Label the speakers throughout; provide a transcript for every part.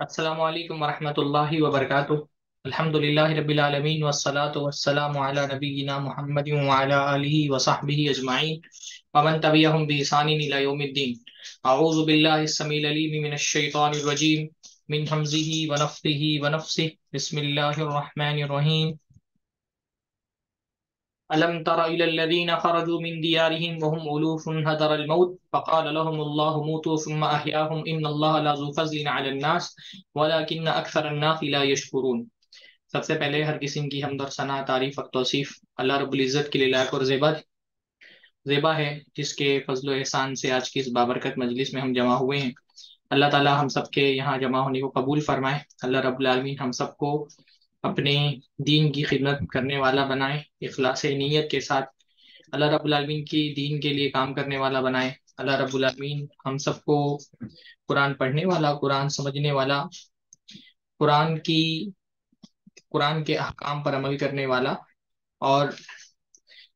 Speaker 1: अस्सलाम वालेकुम वरहमतुल्लाहि वबरकातुहु अल्हम्दुलिल्लाहि अलम तर इलल्लज़ीन खरजू मिन दियारिहिम वहुम उलूफुन हदरल मौत फक़ाल लहुमुल्लाहु मूतू सुम्मा अहयाहुम इन्नल्लाहा लज़ू फ़ज़लिन अलन नास वलाकिन्न अक्सरन नास ला यशकुरून सबसे पहले हर किस्म की हमद और सना, तारीफ़, और तौसीफ अल्लाह रब्बुल इज़्ज़त के लिए लायक और ज़ेबा ज़ेबा है जिसके फजल एहसान से आज की इस बाबरकत मजलिस में हम जमा हुए हैं। अल्लाह ताला हम सबके यहाँ जमा होने को कबूल फरमाए। अल्लाह रब्बुल आलमीन हम सबको अपने दीन की खिदमत करने वाला बनाए, इखलास नीयत के साथ। अल्लाह रब्बुल आलमीन की दीन के लिए काम करने वाला बनाए। अल्लाह रब्बुल आलमीन हम सबको कुरान पढ़ने वाला, कुरान समझने वाला, कुरान की, कुरान के अहकाम पर अमल करने वाला और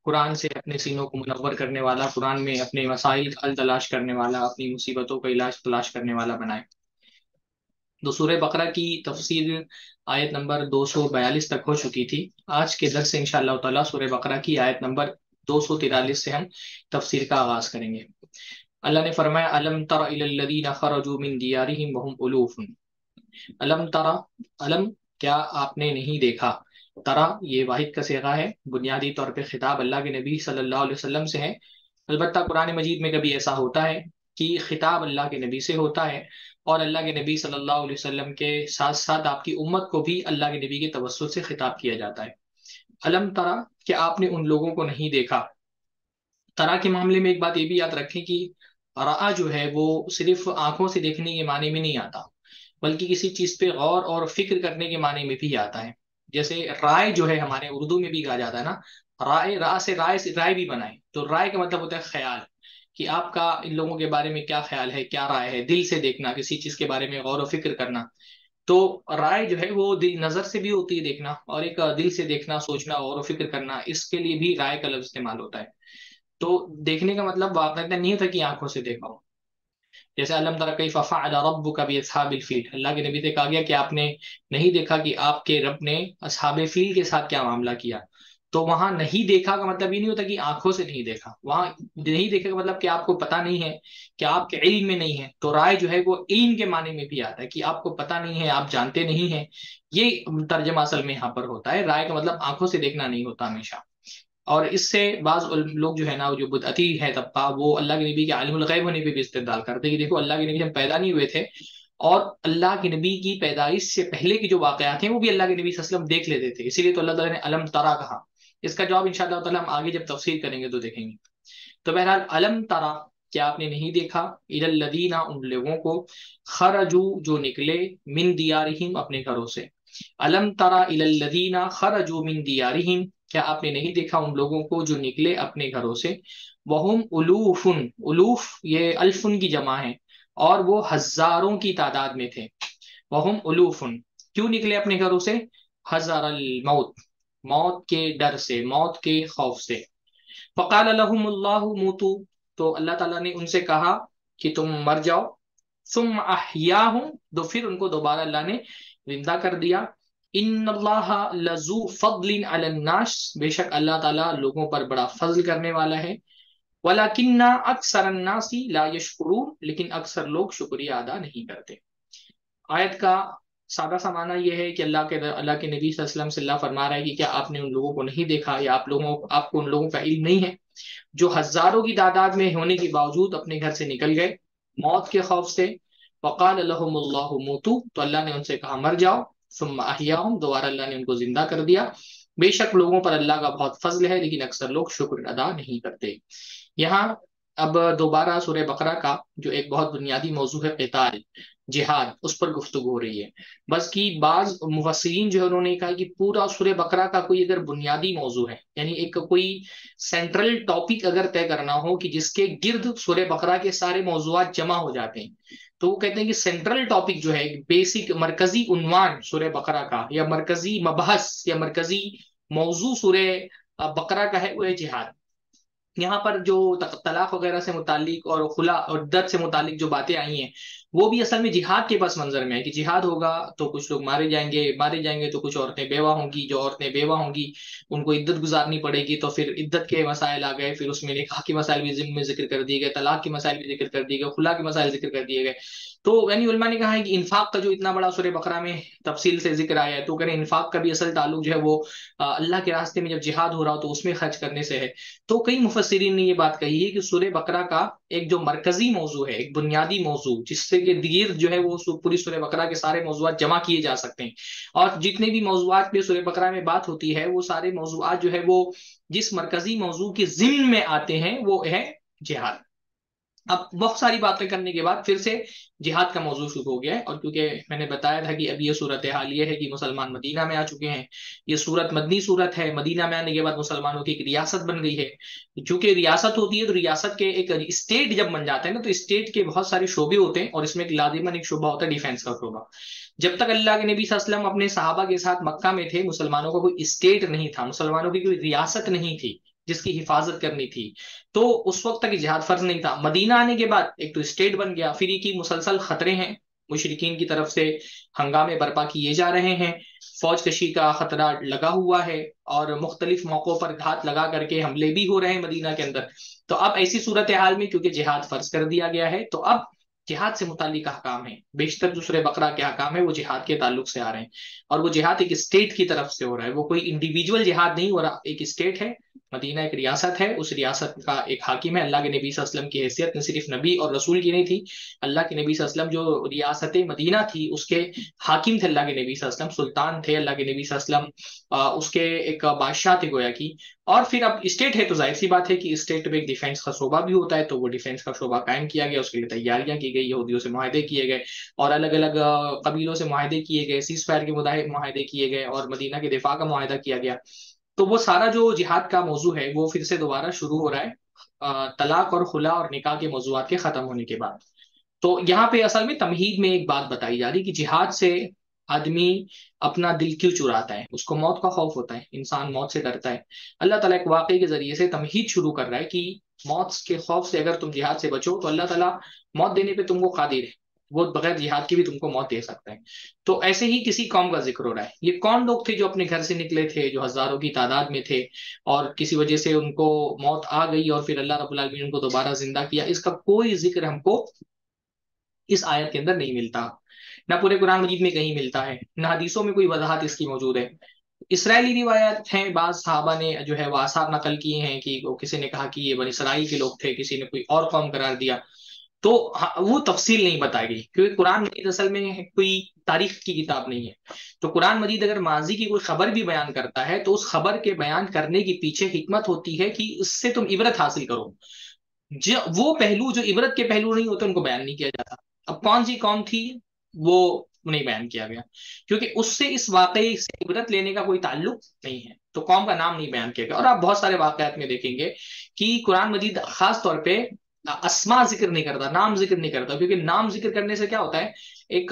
Speaker 1: कुरान से अपने सीनों को मुनवर करने वाला, कुरान में अपने मसाइल हल तलाश करने वाला, अपनी मुसीबतों का इलाज तलाश करने वाला बनाए। दो सूर्य बकरा की तफसीर आयत नंबर 242 तक हो चुकी थी। आज के दर से ताला सूर्य बकरा की आयत नंबर 243 से हम तफसीर का आगाज़ करेंगे। अल्लाह ने फरमाया, अलम तरा अलम तरा, अलम क्या आपने नहीं देखा? तरा ये वाहिद का सेगा है, बुनियादी तौर पे खिताब अल्लाह के नबी सल्लल्लाहु अलैहि वसल्लम से है। अलबत्ता कुरान मजीद में कभी ऐसा होता है कि खिताब अल्लाह के नबी से होता है और अल्लाह के नबी सल्लल्लाहु अलैहि वसल्लम के साथ साथ आपकी उम्मत को भी अल्लाह के नबी के तवसुल से खिताब किया जाता है। अलम तरा कि आपने उन लोगों को नहीं देखा। तरा के मामले में एक बात ये भी याद रखें कि रा जो है वो सिर्फ़ आँखों से देखने के माने में नहीं आता, बल्कि किसी चीज़ पे गौर और फ़िक्र करने के माने में भी आता है। जैसे राय जो है हमारे उर्दू में भी कहा जाता है ना, राय रा से राय से, राय भी बनाए। तो राय का मतलब होता है ख्याल। कि आपका इन लोगों के बारे में क्या ख्याल है, क्या राय है, दिल से देखना, किसी चीज़ के बारे में गौर फ़िक्र करना। तो राय जो है वो दिल, नज़र से भी होती है देखना और एक दिल से देखना, सोचना और फ़िक्र करना, इसके लिए भी राय का लफ्ज इस्तेमाल होता है। तो देखने का मतलब वाकता नहीं था कि आँखों से देखा हो। जैसे अलम तरा कई फफा रब का भी असहाबिल फील। अल्लाह के नबी से कहा गया कि आपने नहीं देखा कि आपके रब ने असहाब फील के साथ क्या मामला किया। तो वहाँ नहीं देखा का मतलब ये नहीं होता कि आँखों से नहीं देखा। वहाँ नहीं देखा का मतलब कि आपको पता नहीं है कि आपके इल्म में नहीं है। तो राय जो है वो इल्म के माने में भी आता है कि आपको पता नहीं है, आप जानते नहीं है। ये तर्जमा असल में यहाँ पर होता है। राय का मतलब आँखों से देखना नहीं होता हमेशा। और इससे बाज लोग जो है ना जो बुद्धि है तबका, वो अल्लाह के नबी के आलिमुल गैब होने पर भी इस्तेदाल करते कि देखो, अल्लाह के नबी हम पैदा नहीं हुए थे और अल्लाह के नबी की पैदाइश से पहले की जो वाकयात हैं, वो भी अल्लाह के नबी वसल्लम देख लेते थे। इसीलिए तो अल्लाह ताला ने अलम तरा कहा। इसका जवाब इंशाल्लाह ताला हम आगे जब तफसीर करेंगे तो देखेंगे। तो बहरहाल, अलम तरा, क्या आपने नहीं देखा? इलदीना उन लोगों को खरजू, जो निकले, मिन दियारिहिम अपने घरों से। अलम तरा इलदीना खरजू मिन दियारिहिम, क्या आपने नहीं देखा उन लोगों को जो निकले अपने घरों से? वहुम उलूफुन, उलूफ, ये अल्फुन की जमा है, और वो हज़ारों की तादाद में थे। वहुम उलूफुन, क्यों निकले अपने घरों से? हज़ार मौत। मौत के डर से, मौत के खौफ से। फ़काल तो अल्लाह ताला ने उनसे कहा कि तुम मर जाओ। तुम अहिया तो फिर उनको दोबारा अल्लाह ने ज़िंदा कर दिया। इन लजू फजलिन बेशक अल्लाह ताला लोगों पर बड़ा फजल करने वाला है। वाला किन्ना अक्सर अन्नासी ला यशकुरून। लेकिन अक्सर लोग शुक्रिया अदा नहीं करते। आयत का सादा सा माना यह है कि अल्लाह के अल्लाह के नबी वसल्लम फरमा रहा है कि क्या आपने उन लोगों को नहीं देखा या आप लोगों, आपको उन लोगों का इल्म नहीं है? जो हज़ारों की तादाद में होने के बावजूद अपने घर से निकल गए, मौत के खौफ से। वकाल मोतू तो अल्लाह ने उनसे कहा, मर जाओ। सुम दोबारा अल्लाह ने उनको ज़िंदा कर दिया। बेशक लोगों पर अल्लाह का बहुत फजल है, लेकिन अक्सर लोग शुक्र अदा नहीं करते। यहाँ अब दोबारा सूर्य बकरा का जो एक बहुत बुनियादी मौजू है कताल जिहाद, उस पर गुफ्तु हो रही है। बस की बाज मुफसरीन जो है, उन्होंने कहा कि पूरा सुर बकरा का कोई अगर बुनियादी मौजू है, यानी एक कोई सेंट्रल टॉपिक अगर तय करना हो कि जिसके गिर्द सुर बकरा के सारे मौजूद जमा हो जाते हैं तो वो कहते हैं कि सेंट्रल टॉपिक जो है बेसिक मरकजी उन्वान सुर बकरा का, या मरकजी मबहस, या मरकजी मौजू सुर बकरा का है, वो है जिहाद। यहाँ पर जो तलाक वगैरह से मुतालिक और खुला, और दर्द से मुतालिक जो बातें आई हैं वो भी असल में जिहाद के पास मंजर में है कि जिहाद होगा तो कुछ लोग मारे जाएँगे मारे जाएँगे तो कुछ औरतें बेवा होंगी, जो औरतें बेवा होंगी, उनको इद्दत गुजारनी पड़ेगी तो फिर इद्दत के मसाइल आ गए, फिर उसमें निकाह के मसाइल भी जिम्मे ज़िक्र कर दिए गए, तलाक के मसाइल भी ज़िक्र कर दिए गए, खुला के मसाइल ज़िक्र कर दिए गए। तो यानी उलमा ने कहा है कि इन्फाक का जो इतना बड़ा सुर बकरा में तफसील से ज़िक्र आया है तो करें इन्फाक का भी असल ताल्लुक जो है वो अल्लाह के रास्ते में जब जिहाद हो रहा हो तो उसमें खर्च करने से है। तो कई मुफसरीन ने ये बात कही है कि सुर बकरा का एक जो मरकजी मौजू है, एक बुनियादी मौजू, जिससे कि दीर जो है वो पूरी सुर बकरा के सारे मौजूद जमा किए जा सकते हैं। और जितने भी मौजूद पे सुर बकरा में बात होती है, वो सारे मौजूद जो है वो जिस मरकजी मौजू के जिम्न में आते हैं, वो है जिहाद। अब बहुत सारी बातें करने के बाद फिर से जिहाद का मौजूद शुरू हो गया है और क्योंकि मैंने बताया था कि अभी ये सूरत हाल ये है कि मुसलमान मदीना में आ चुके हैं। ये सूरत मदनी सूरत है। मदीना में आने के बाद मुसलमानों की एक रियासत बन गई है। चूँकि रियासत होती है तो रियासत के एक स्टेट जब बन जाते हैं ना तो स्टेट के बहुत सारे शोबे होते हैं और इसमें एक लादिमन एक शोभा होता है डिफेंस का शोभा जब तक अल्लाह के नबी वसल्लम अपने साहबा के साथ मक्का में थे, मुसलमानों का कोई स्टेट नहीं था। मुसलमानों की कोई रियासत नहीं थी। जिसकी हिफाजत करनी थी। तो उस वक्त तक जिहाद फ़र्ज़ नहीं था। मदीना आने के बाद एक तो स्टेट बन गया। फिर की मुसलसल खतरे हैं। मुशरकिन की तरफ़ से हंगामे बर्पा किए जा रहे हैं। फौज कशी का खतरा लगा हुआ है और मुख्तलिफ़ मौकों पर घात लगा करके हमले भी हो रहे हैं मदीना के अंदर। तो अब ऐसी सूरत हाल में, क्योंकि जिहाद फ़र्ज़ कर दिया गया है तो अब जिहाद से मुतालिक अहकाम है। बेशतर दूसरे बकरा के अहकाम है, वो जिहाद के ताल्लुक से आ रहे हैं। और वो जिहाद एक स्टेट की तरफ़ से हो रहा है। वो कोई इंडिविजुअल जिहाद नहीं हो रहा एक स्टेट है। मदीना एक रियासत है। उस रियासत का एक हाकिम है। अल्लाह के नबी वसल्लम की हैसियत न सिर्फ़ नबी और रसूल की नहीं थी। अल्लाह के नबी वसल्लम जो रियासत मदीना थी, उसके हाकिम थे अल्लाह के नबी वसल्लम। सुल्तान थे अल्लाह के नबी वसल्लम। उसके एक बादशाह थे गोया की। और फिर अब स्टेट है तो ज़ाहिर सी बात है कि स्टेट में एक डिफेंस का शोबा भी होता है तो वो डिफेंस का शोबा कायम किया गया, उसके लिए तैयारियाँ की गई, यहूदियों से माहदे किए गए और अलग अलग कबीलों से माहदे किए गए सीज फायर के माहदे किए गए और मदीना के दिफा का माहिदा किया गया। तो वो सारा जो जिहाद का मौजू है, वो फिर से दोबारा शुरू हो रहा है तलाक और खुला और निकाह के मौजूद के खत्म होने के बाद। तो यहाँ पे असल में तमहीद में एक बात बताई जा रही कि जिहाद से आदमी अपना दिल क्यों चुराता है? उसको मौत का खौफ होता है, इंसान मौत से डरता है। अल्लाह ताला एक वाकई के ज़रिए से तमहीद शुरू कर रहा है कि मौत के खौफ से अगर तुम जिहाद से बचो तो अल्लाह ताला मौत देने पे तुमको कादिर है। वो बगैर जिहाद की भी तुमको मौत दे सकता है। तो ऐसे ही किसी कौम का ज़िक्र हो रहा है। ये कौन लोग थे जो अपने घर से निकले थे, जो हज़ारों की तादाद में थे और किसी वजह से उनको मौत आ गई और फिर अल्लाह रब्बुल आलमीन उनको दोबारा ज़िंदा किया? इसका कोई ज़िक्र हमको इस आयत के अंदर नहीं मिलता। ना पूरे कुरान मजीद में कहीं मिलता है, ना हदीसों में कोई वजाहत इसकी मौजूद है। इसराइली रिवायत हैं, बाज साहबा ने जो है वो आसार नकल किए हैं कि वो किसी ने कहा कि ये बनी इसराइल के लोग थे, किसी ने कोई और कौम करार दिया। तो वो तफसील नहीं बताएगी क्योंकि कुरान मजीद असल में कोई तारीख की किताब नहीं है। तो कुरान मजीद अगर माजी की कोई खबर भी बयान करता है तो उस खबर के बयान करने के पीछे हिकमत होती है कि इससे तुम इबरत हासिल करो। जो, वो पहलू, जो इबरत के पहलू नहीं होते, उनको बयान नहीं किया जाता। अब कौन सी कौम थी? वो नहीं बयान किया गया। क्योंकि उससे इस वाकई से इबरत लेने का कोई ताल्लुक नहीं है तो कौम का नाम नहीं बयान किया गया। और आप बहुत सारे वाकत में देखेंगे कि कुरान मजीद खास तौर पे अस्मा ज़िक्र नहीं करता, नाम ज़िक्र नहीं करता, क्योंकि नाम ज़िक्र करने से क्या होता है, एक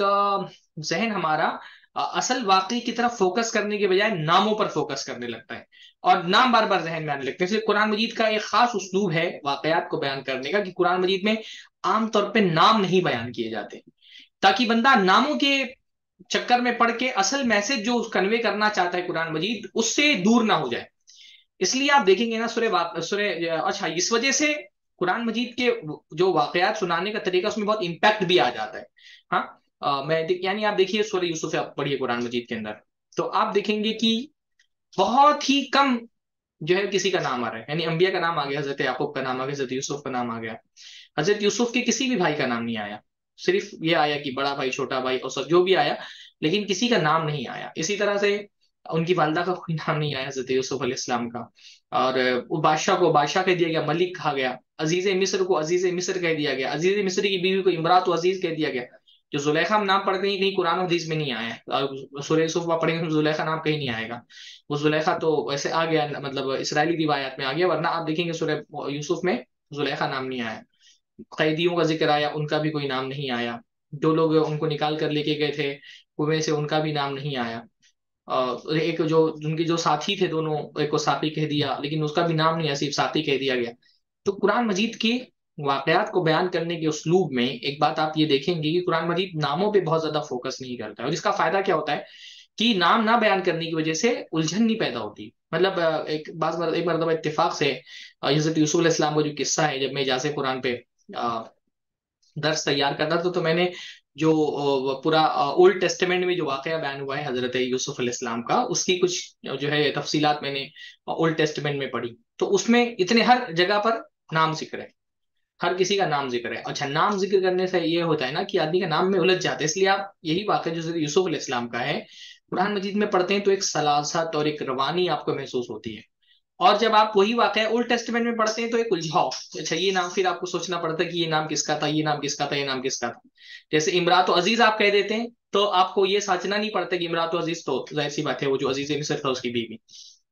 Speaker 1: जहन हमारा असल वाकई की तरफ़ फोकस करने के बजाय नामों पर फोकस करने लगता है। और नाम बार बार जहन में आने लगते हैं। इसलिए कुरान मजीद का एक खास उसलूब है वाकयात को बयान करने का कि कुरान मजीद में आमतौर पर नाम नहीं बयान किए जाते। ताकि बंदा नामों के चक्कर में पढ़ के असल मैसेज जो कन्वे करना चाहता है कुरान मजीद, उससे दूर ना हो जाए। इसलिए आप देखेंगे ना सुरे सुरे अच्छा इस वजह से कुरान मजीद के जो वाकयात सुनाने का तरीका, उसमें बहुत इम्पैक्ट भी आ जाता है। हाँ मैं यानी आप देखिए सूर्य यूसुफ आप पढ़िए कुरान मजीद के अंदर। तो आप देखेंगे कि बहुत ही कम जो है किसी का नाम आ रहा है। यानी अंबिया का नाम आ गया, हज़रत याकूब का नाम आ गया, हज़रत यूसुफ का नाम आ गया। हज़रत यूसुफ के किसी भी भाई का नाम नहीं आया। सिर्फ़ ये आया कि बड़ा भाई, छोटा भाई और सब, जो भी आया, लेकिन किसी का नाम नहीं आया। इसी तरह से उनकी वालदा का कोई नाम नहीं आया हज़रत यूसुफ अलैहिस्सलाम का। और वो बादशाह को, बादशाह कह दिया गया, मलिक कहा गया। अज़ीज़ मिस्र को अज़ीज़ मिस्र कह दिया गया। अज़ीज़ मिस्र की बीवी को इमरात अज़ीज़ कह दिया गया। जो जुलेखा नाम पढ़ते हैं, कहीं कुरान हदीस में नहीं आया सुरह सुफा पढ़ेंगे तो जुलेखा नाम कहीं नहीं आएगा। वो जुलेखा तो वैसे आ गया मतलब इसराइली रिवायत में आ गया, वरना आप देखेंगे सुरह यूसुफ में जुलेखा नाम नहीं आया। कैदियों का ज़िक्र आया, उनका भी कोई नाम नहीं आया। जो लोग उनको निकाल कर लेके गए थे कुएँ से उनका भी नाम नहीं आया। एक जो, उनके जो साथी थे दोनों, एक को साथी कह दिया, लेकिन उसका भी नाम नहीं आया, सिर्फ़ साथी कह दिया गया। तो कुरान मजीद की वाकयात को बयान करने के उसलूब में एक बात आप ये देखेंगे कि कुरान मजीद नामों पे बहुत ज़्यादा फोकस नहीं करता है। और इसका फ़ायदा क्या होता है कि नाम ना बयान करने की वजह से उलझन नहीं पैदा होती। मतलब एक बात, एक मरतबा इतफाक से हज़रत यूसुफ इस्लाम का जो किस्सा है, जब मैं इजाज़ कुरान पे दर्स तैयार करता था तो, तो मैंने जो पूरा ओल्ड टेस्टमेंट में जो वाक़ बयान हुआ है हज़रत यूसुफ इस्लाम का उसकी कुछ जो है तफसीलात मैंने ओल्ड टेस्टमेंट में पढ़ी। तो उसमें इतने हर जगह पर नाम ज़िक्र है। हर किसी का नाम ज़िक्र है। अच्छा नाम ज़िक्र करने से ये होता है ना कि आदमी का नाम में उलझ जाता है। इसलिए आप यही वाक़ जो यूसुफ इस्लाम का है कुरान मजीद में पढ़ते हैं तो एक सलासत और एक रवानी आपको महसूस होती है। और जब आप वही वाक़ ओल्ड टेस्टमेंट में पढ़ते हैं तो एक उलझाओ। अच्छा ये नाम फिर आपको सोचना पड़ता है कि ये नाम किसका था, ये नाम किसका था, ये नाम किसका था। जैसे इमरात अज़ीज़ आप कह देते हैं तो आपको ये सोचना नहीं पड़ता कि इमरात अज़ीज़ तो ज़ाहिर सी बात है, वो जो अज़ीज़ मिसर था उसकी बीवी।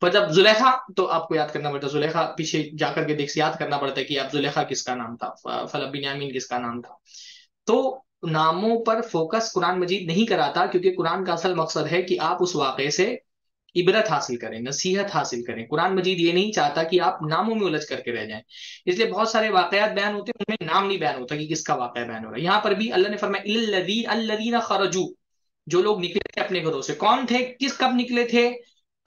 Speaker 1: पर जब जुलेखा तो आपको याद करना पड़ता है, जुलेखा पीछे जाकर के देख, याद करना पड़ता है कि आप जुलेखा किसका नाम था फलब बिन किसका नाम था। तो नामों पर फोकस कुरान मजीद नहीं कराता, क्योंकि कुरान का असल मकसद है कि आप उस वाक़े से इबरत हासिल करें, नसीहत हासिल करें। कुरान मजीद ये नहीं चाहता कि आप नामों में उलझ करके रह जाएँ। इसलिए बहुत सारे वाकयात बयान होते हैं, उनमें नाम नहीं बयान होता कि किसका वाकया बयान हो रहा है। यहाँ पर भी अल्लाह ने फरमाया खरजू। जो लोग निकले थे अपने घरों से, कौन थे? किस कब निकले थे?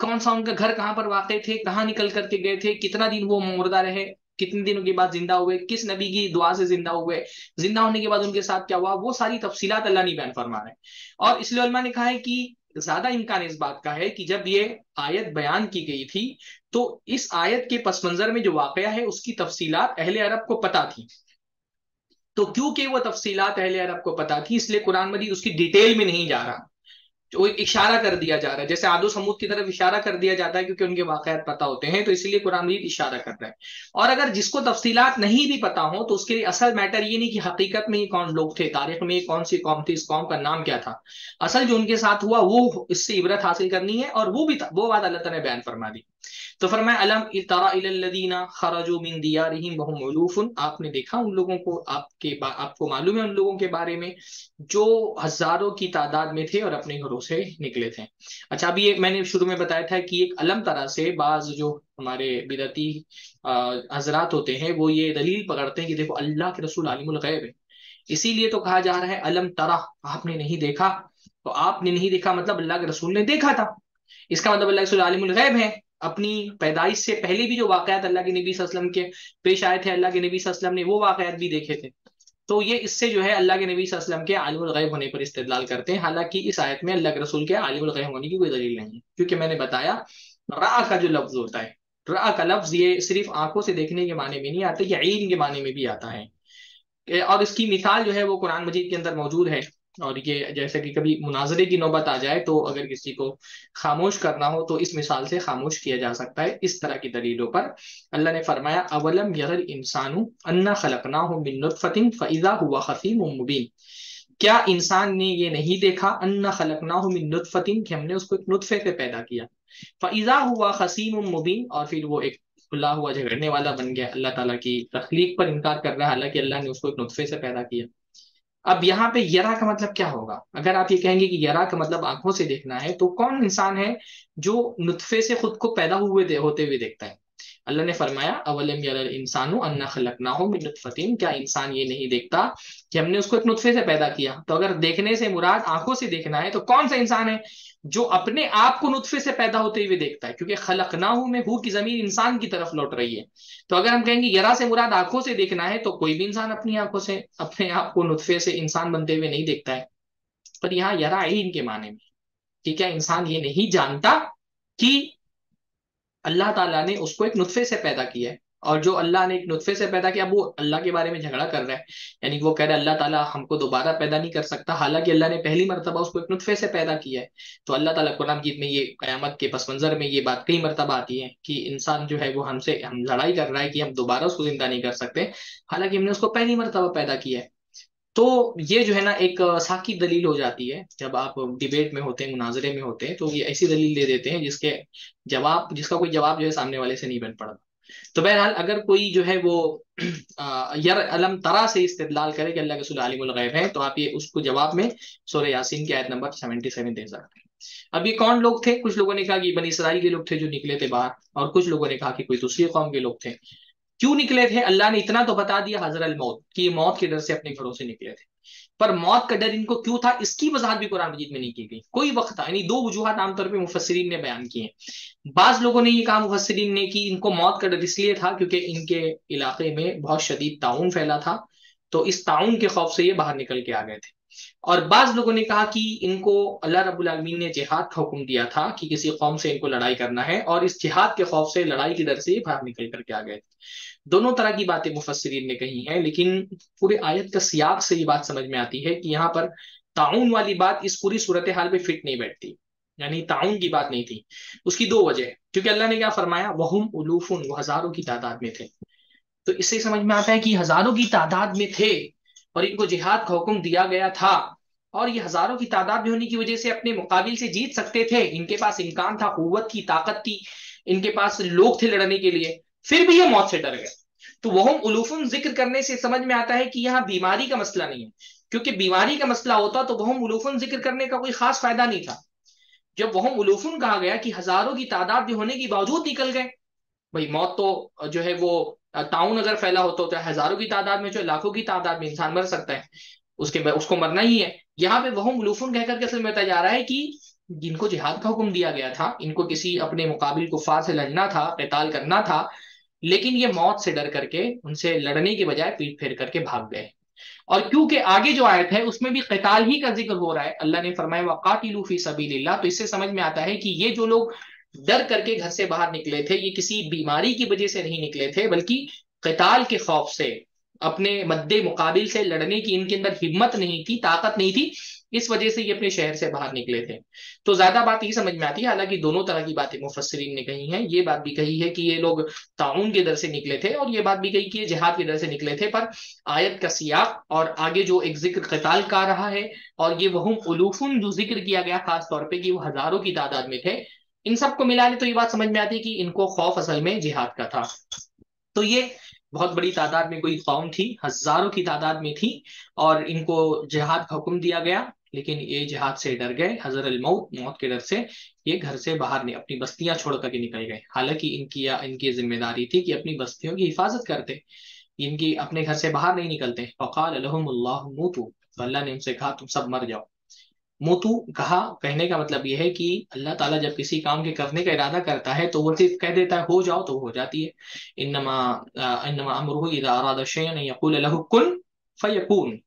Speaker 1: कौन सा उनका घर कहाँ पर वाक़ थे? कहाँ निकल करके गए थे? कितना दिन वो मुर्दा रहे? कितने दिनों के बाद ज़िंदा हुए? किस नबी की दुआ से ज़िंदा हुए? ज़िंदा होने के बाद उनके साथ क्या हुआ? वो सारी तफसीलात अल्लाह नहीं बयान फरमा रहे। और इसलिए ने कहा है कि ज़्यादा इम्कान इस बात का है कि जब ये आयत बयान की गई थी तो इस आयत के पस मंजर में जो वाकया है, उसकी तफसीलात अहले अरब को पता थी। तो क्योंकि वह तफसीलात अहले अरब को पता थी, इसलिए कुरान मजीद उसकी डिटेल में नहीं जा रहा। जो इशारा कर दिया जा रहा है। जैसे आदो समूद की तरफ़ इशारा कर दिया जाता है क्योंकि उनके वाकयात पता होते हैं तो इसलिए कुरान मजीद इशारा कर रहा है। और अगर जिसको तफसीलात नहीं भी पता हो तो उसके लिए असल मैटर ये नहीं कि हकीकत में ही कौन लोग थे, तारीख में कौन सी कौम थी, इस कौम का नाम क्या था। असल जो उनके साथ हुआ, वो इससे इबरत हासिल करनी है और वो भी, वो बात अल्लाह ने बयान फरमा दी। तो फरमाया, अलम वहुम उलूफुन आपने देखा उन लोगों को, आपके आपको मालूम है उन लोगों के बारे में, जो हज़ारों की तादाद में थे और अपने घरों से निकले थे। अच्छा अभी ये मैंने शुरू में बताया था कि एक अलम तरह से बाज जो हमारे बिदती हजरात होते हैं, वो ये दलील पकड़ते हैं कि देखो, अल्लाह के रसूल आलिमुल गैब है। इसीलिए तो कहा जा रहा है, अलम तरा, आपने नहीं देखा? तो आपने नहीं देखा मतलब अल्लाह के रसूल ने देखा था। इसका मतलब अल्लाह रसूल आलिमुल गैब है। अपनी पैदाइश से पहले भी जो वाकयात अल्लाह के नबी वसल्लम के पेश आए थे, अल्लाह के नबी वसल्लम ने वो वाकयात भी देखे थे। तो ये इससे जो है अल्लाह के नबी वसल्लम के आलिमुल गैब होने पर इस्तेदलाल करते हैं। हालाँकि इस आयत में अल्लाह के रसूल के आलिमुल गैब होने की कोई दलील नहीं है, क्योंकि मैंने बताया, रा का जो लफ्ज होता है, रा का लफ्ज ये सिर्फ़ आँखों से देखने के माने में नहीं आता, ये ईन के माने में भी आता है। और इसकी मिसाल जो है वो कुरान मजीद के अंदर मौजूद है। और ये जैसे कि कभी मुनाजरे की नौबत आ जाए तो अगर किसी को खामोश करना हो तो इस मिसाल से खामोश किया जा सकता है इस तरह की दलीलों पर। अल्लाह ने फरमाया, अवलम यरल इंसानु अन्ना खलकना हो मिनफतिन फ़ैज़ा हुआ खसीम मुबीन। क्या इंसान ने ये नहीं देखा, अन्ना खलकना हो मिनफतिन कि हमने उसको एक नुतफे से पैदा किया। फ़ैज़ा हुआ खसीम मुबीन और फिर वो एक खुला हुआ झगड़ने वाला बन गया। अल्लाह ताला की तखलीक पर इनकार कर रहा है, हालाँकि अल्लाह ने उसको एक नुतफे से पैदा किया। अब यहाँ पे यरा का मतलब क्या होगा? अगर आप ये कहेंगे कि यरा का मतलब आँखों से देखना है तो कौन इंसान है जो नुतफे से खुद को पैदा हुए होते हुए देखता है? अल्लाह ने फरमाया, अवलम इंसानु अन्ना खलकना हो मिनफतीन क्या इंसान ये नहीं देखता कि हमने उसको एक नुतफे से पैदा किया? तो अगर देखने से मुराद आँखों से देखना है तो कौन सा इंसान है जो अपने आप को नुतफे से पैदा होते हुए देखता है? क्योंकि खलकनाहू में हु की ज़मीन इंसान की तरफ़ लौट रही है। तो अगर हम कहेंगे, यरा से मुराद आँखों से देखना है तो कोई भी इंसान अपनी आँखों से, अपने आप को नुतफे से इंसान बनते हुए नहीं देखता है। पर यहाँ यरा है इनके माने में, कि क्या इंसान ये नहीं जानता कि अल्लाह ताला ने उसको एक नुतफे से पैदा किया है। और जो अल्लाह ने एक नुतफे से पैदा किया वो अल्लाह के बारे में झगड़ा कर रहा है। यानी वो कह रहा है, अल्लाह ताला हमको दोबारा पैदा नहीं कर सकता। हालाँकि अल्लाह ने पहली मरतबा उसको एक नुतफे से पैदा किया है। तो अल्लाह ताला कुरान की में ये कयामत के पस मंजर में ये बात कई मरतबा आती है कि इंसान जो है वो हमसे, हम लड़ाई कर रहा है कि हम दोबारा उसको ज़िंदा नहीं कर सकते। हालाँकि हमने उसको पहली मरतबा पैदा किया है। तो ये जो है ना एक साकी दलील हो जाती है, जब आप डिबेट में होते हैं, मुनाजरे में होते हैं तो ये ऐसी दलील दे देते हैं जिसके जवाब, जिसका कोई जवाब जो है सामने वाले से नहीं बन पड़ता तो बहरहाल, अगर कोई जो है वो यार अलम तरा से इस्तेदलाल करे कि अल्लाह के सुल गैब है तो आप ये उसको जवाब में सोर यासीन की आयत नंबर सेवेंटी सेवन दे सकते हैं। अब ये कौन लोग थे? कुछ लोगों ने कहा कि बनी इसराइल के लोग थे जो निकले थे बाहर, और कुछ लोगों ने कहा कि कोई दूसरी कौम के लोग थे। क्यों निकले थे? अल्लाह ने इतना तो बता दिया हज़रत मौत कि ये मौत के डर से अपने घरों से निकले थे। पर मौत का डर इनको क्यों था? इसकी वजाहत भी कुरान मजीद में नहीं की गई। कोई वक्त था, यानी दो वजूहत आमतौर पर मुफसरीन ने बयान किए हैं। बाज लोगों ने ये कहा मुफसरीन ने कि इनको मौत का डर इसलिए था क्योंकि इनके इलाके में बहुत शदीद ताउन फैला था तो इस ताउन के खौफ से ये बाहर निकल के आ गए थे। और बाज लोगों ने कहा कि इनको अल्लाह रब्बुल आलमीन ने जिहाद का हुक्म दिया था कि किसी कौम से इनको लड़ाई करना है और इस जिहाद के खौफ से, लड़ाई के डर से ये बाहर निकल करके आ गए दोनों तरह की बातें मुफसरीन ने कही हैं, लेकिन पूरे आयत का सियाक से ये बात समझ में आती है कि यहाँ पर ताउन वाली बात इस पूरी सूरत हाल में फिट नहीं बैठती, यानी ताउन की बात नहीं थी। उसकी दो वजह क्योंकि अल्लाह ने क्या फरमाया? वहुम उलूफुन, वो हज़ारों की तादाद में थे। तो इससे समझ में आता है कि हज़ारों की तादाद में थे और इनको जिहाद का हुक्म दिया गया था। और ये हज़ारों की तादाद में होने की वजह से अपने मुकाबिल से जीत सकते थे। इनके पास इम्कान था कुत की ताकत थी। इनके पास लोग थे लड़ने के लिए। फिर भी ये मौत से डर गए। तो वह उलूफुन ज़िक्र करने से समझ में आता है कि यहाँ बीमारी का मसला नहीं है। क्योंकि बीमारी का मसला होता तो वह उलूफुन ज़िक्र करने का कोई खास फ़ायदा नहीं था। जब वह उलूफुन कहा गया कि हज़ारों की तादाद भी होने के बावजूद निकल गए। भाई मौत तो जो है वो ताउन अगर फैला होता तो हज़ारों की तादाद में जो लाखों की तादाद में इंसान मर सकता है। उसके उसको मरना ही है। यहाँ पे वह मुलूफुन कहकर के असल में बताया जा रहा है कि जिनको जिहाद का हुक्म दिया गया था, इनको किसी अपने मुकाबिल कुफार से लड़ना था, पैताल करना था लेकिन ये मौत से डर करके, उनसे लड़ने के बजाय पीठ फेर करके भाग गए। और क्योंकि आगे जो आयत है, उसमें भी कताल ही का ज़िक्र हो रहा है। अल्लाह ने फरमाया, वकातिलू सबीलिल्लाह। तो इससे समझ में आता है कि ये जो लोग डर करके घर से बाहर निकले थे, ये किसी बीमारी की वजह से नहीं निकले थे, बल्कि कताल के खौफ से, अपने मद्दे मुकाबिल से लड़ने की, इनके अंदर हिम्मत नहीं थी, ताकत नहीं थी इस वजह से ये अपने शहर से बाहर निकले थे। तो ज़्यादा बात ये समझ में आती है, हालाँकि दोनों तरह की बातें मुफसरीन ने कही हैं। ये बात भी कही है कि ये लोग ताउन के दर से निकले थे और ये बात भी कही कि ये जिहाद के दर से निकले थे, पर आयत का सियाक और आगे जो एक ज़िक्र कताल का रहा है और ये वह उलूफुन जो ज़िक्र किया गया खास तौर पर कि वो हज़ारों की तादाद में थे, इन सबको मिला ले तो ये बात समझ में आती है कि इनको खौफ असल में जिहाद का था। तो ये बहुत बड़ी तादाद में कोई कौम थी, हज़ारों की तादाद में थी और इनको जिहाद का हुक्म दिया गया। लेकिन ये जिहाद से डर गए हजर मौत मौत के डर से ये घर से बाहर नहीं, अपनी बस्तियाँ छोड़ करके निकल गए। हालाँकि इनकी या, इनकी ज़िम्मेदारी थी कि अपनी बस्तियों की हिफाजत करते, इनकी अपने घर से बाहर नहीं निकलते। फ़काल तो अल्लाह ने उनसे कहा, तुम सब मर जाओ। मोतू कहा, कहने का मतलब यह है कि अल्लाह ताला जब किसी काम के करने का इरादा करता है तो वो सिर्फ़ कह देता है, हो जाओ तो हो जाती है। इन्नमा अमरुहु इज़ा अरादा शैअन यक़ूल कुन फयकून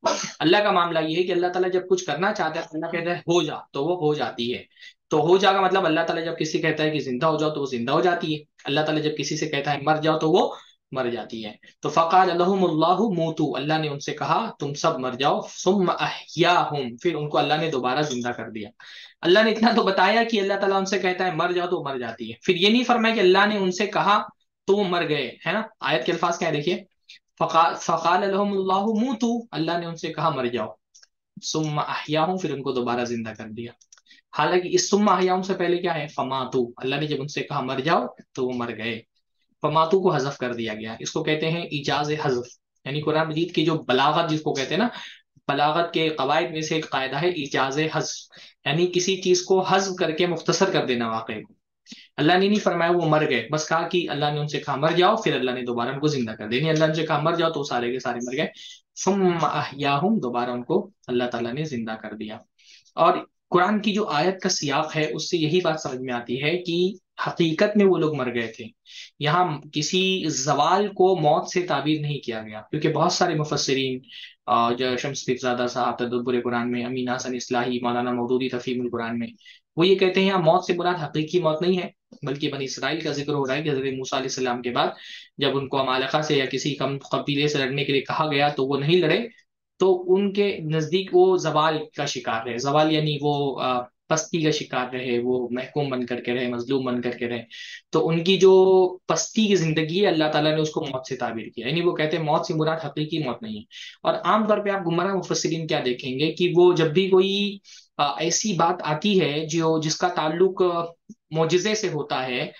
Speaker 1: अल्लाह का मामला ये है कि अल्लाह ताला जब कुछ करना चाहता है अल्लाह कहता है, हो जा। तो वो हो जाती है। तो हो जाएगा मतलब अल्लाह ताला जब किसी कहता है कि ज़िंदा हो जाओ तो वो ज़िंदा हो जाती है। अल्लाह ताला जब किसी से कहता है, मर जाओ तो वो मर जाती है। तो मोतू। अल्लाह ने उनसे कहा, तुम सब मर जाओ। सुम अहयाहुम। फिर उनको अल्लाह ने दोबारा ज़िंदा कर दिया। अल्लाह ने इतना तो बताया कि अल्लाह ताला उनसे कहता है, मर जाओ तो मर जाती है। फिर ये नहीं फरमाया कि अल्लाह ने उनसे कहा तो मर गए। है ना? आयत के अल्फाज क्या है? देखिए। फ़काल मोतू अल्लाह ने उनसे कहा मर जाओ सुम अहयाहुम फिर उनको दोबारा ज़िंदा कर दिया हालाँकि इस सुम्मा से पहले क्या है फमातू अल्लाह ने जब उनसे कहा मर जाओ तो वो मर गए फमातू को हजफ कर दिया गया इसको कहते हैं इजाज हजफ यानी कुरान मजीद की जो बलागत जिसको कहते हैं ना बलागत के कवायद में से एक कायदा है इजाज हजफ यानी किसी चीज़ को हजफ करके मुख्तसर कर देना वाकई को अल्लाह ने नहीं फरमाया, वो मर गए। बस कहा कि अल्लाह ने उनसे कहा, मर जाओ, फिर अल्लाह ने दोबारा उनको ज़िंदा कर दिया। अल्लाह ने कहा, मर जाओ तो सारे के सारे मर गए। सुम दोबारा उनको अल्लाह ताला ने ज़िंदा कर दिया। और कुरान की जो आयत का सियाक है, उससे यही बात समझ में आती है कि हकीकत में वो लोग मर गए थे। यहाँ किसी जवाल को मौत से ताबीर नहीं किया गया, क्योंकि बहुत सारे मुफसरीन जो शमसफिकजादा साहब तदब्बर कुरान में, अमीन हसन इसलाही, मौलाना मौदूदी तफीम कुरान में वो ये कहते हैं यहाँ मौत से मुराद हकीकी मौत नहीं है, बल्कि बनी इसराइल का ज़िक्र हो रहा है कि हज़रत मूसा के बाद जब उनको अमालका से या किसी कम, कबीले से लड़ने के लिए कहा गया तो वो नहीं लड़े तो उनके नज़दीक वो जवाल का शिकार रहे, जवाल यानी वो पस्ती का शिकार रहे, वो महकूम बन करके रहे, मजलूम बन करके रहे तो उनकी जो पस्ती की ज़िंदगी है, अल्लाह ताला ने उसको मौत से ताबीर किया, यानी वो कहते हैं, मौत से मुराद हकीकी मौत नहीं है। और आमतौर पर आप गुमरा मुफसरीन क्या देखेंगे कि वो जब भी कोई ऐसी बात आती है जो, जिसका ताल्लुक मोजे से होता है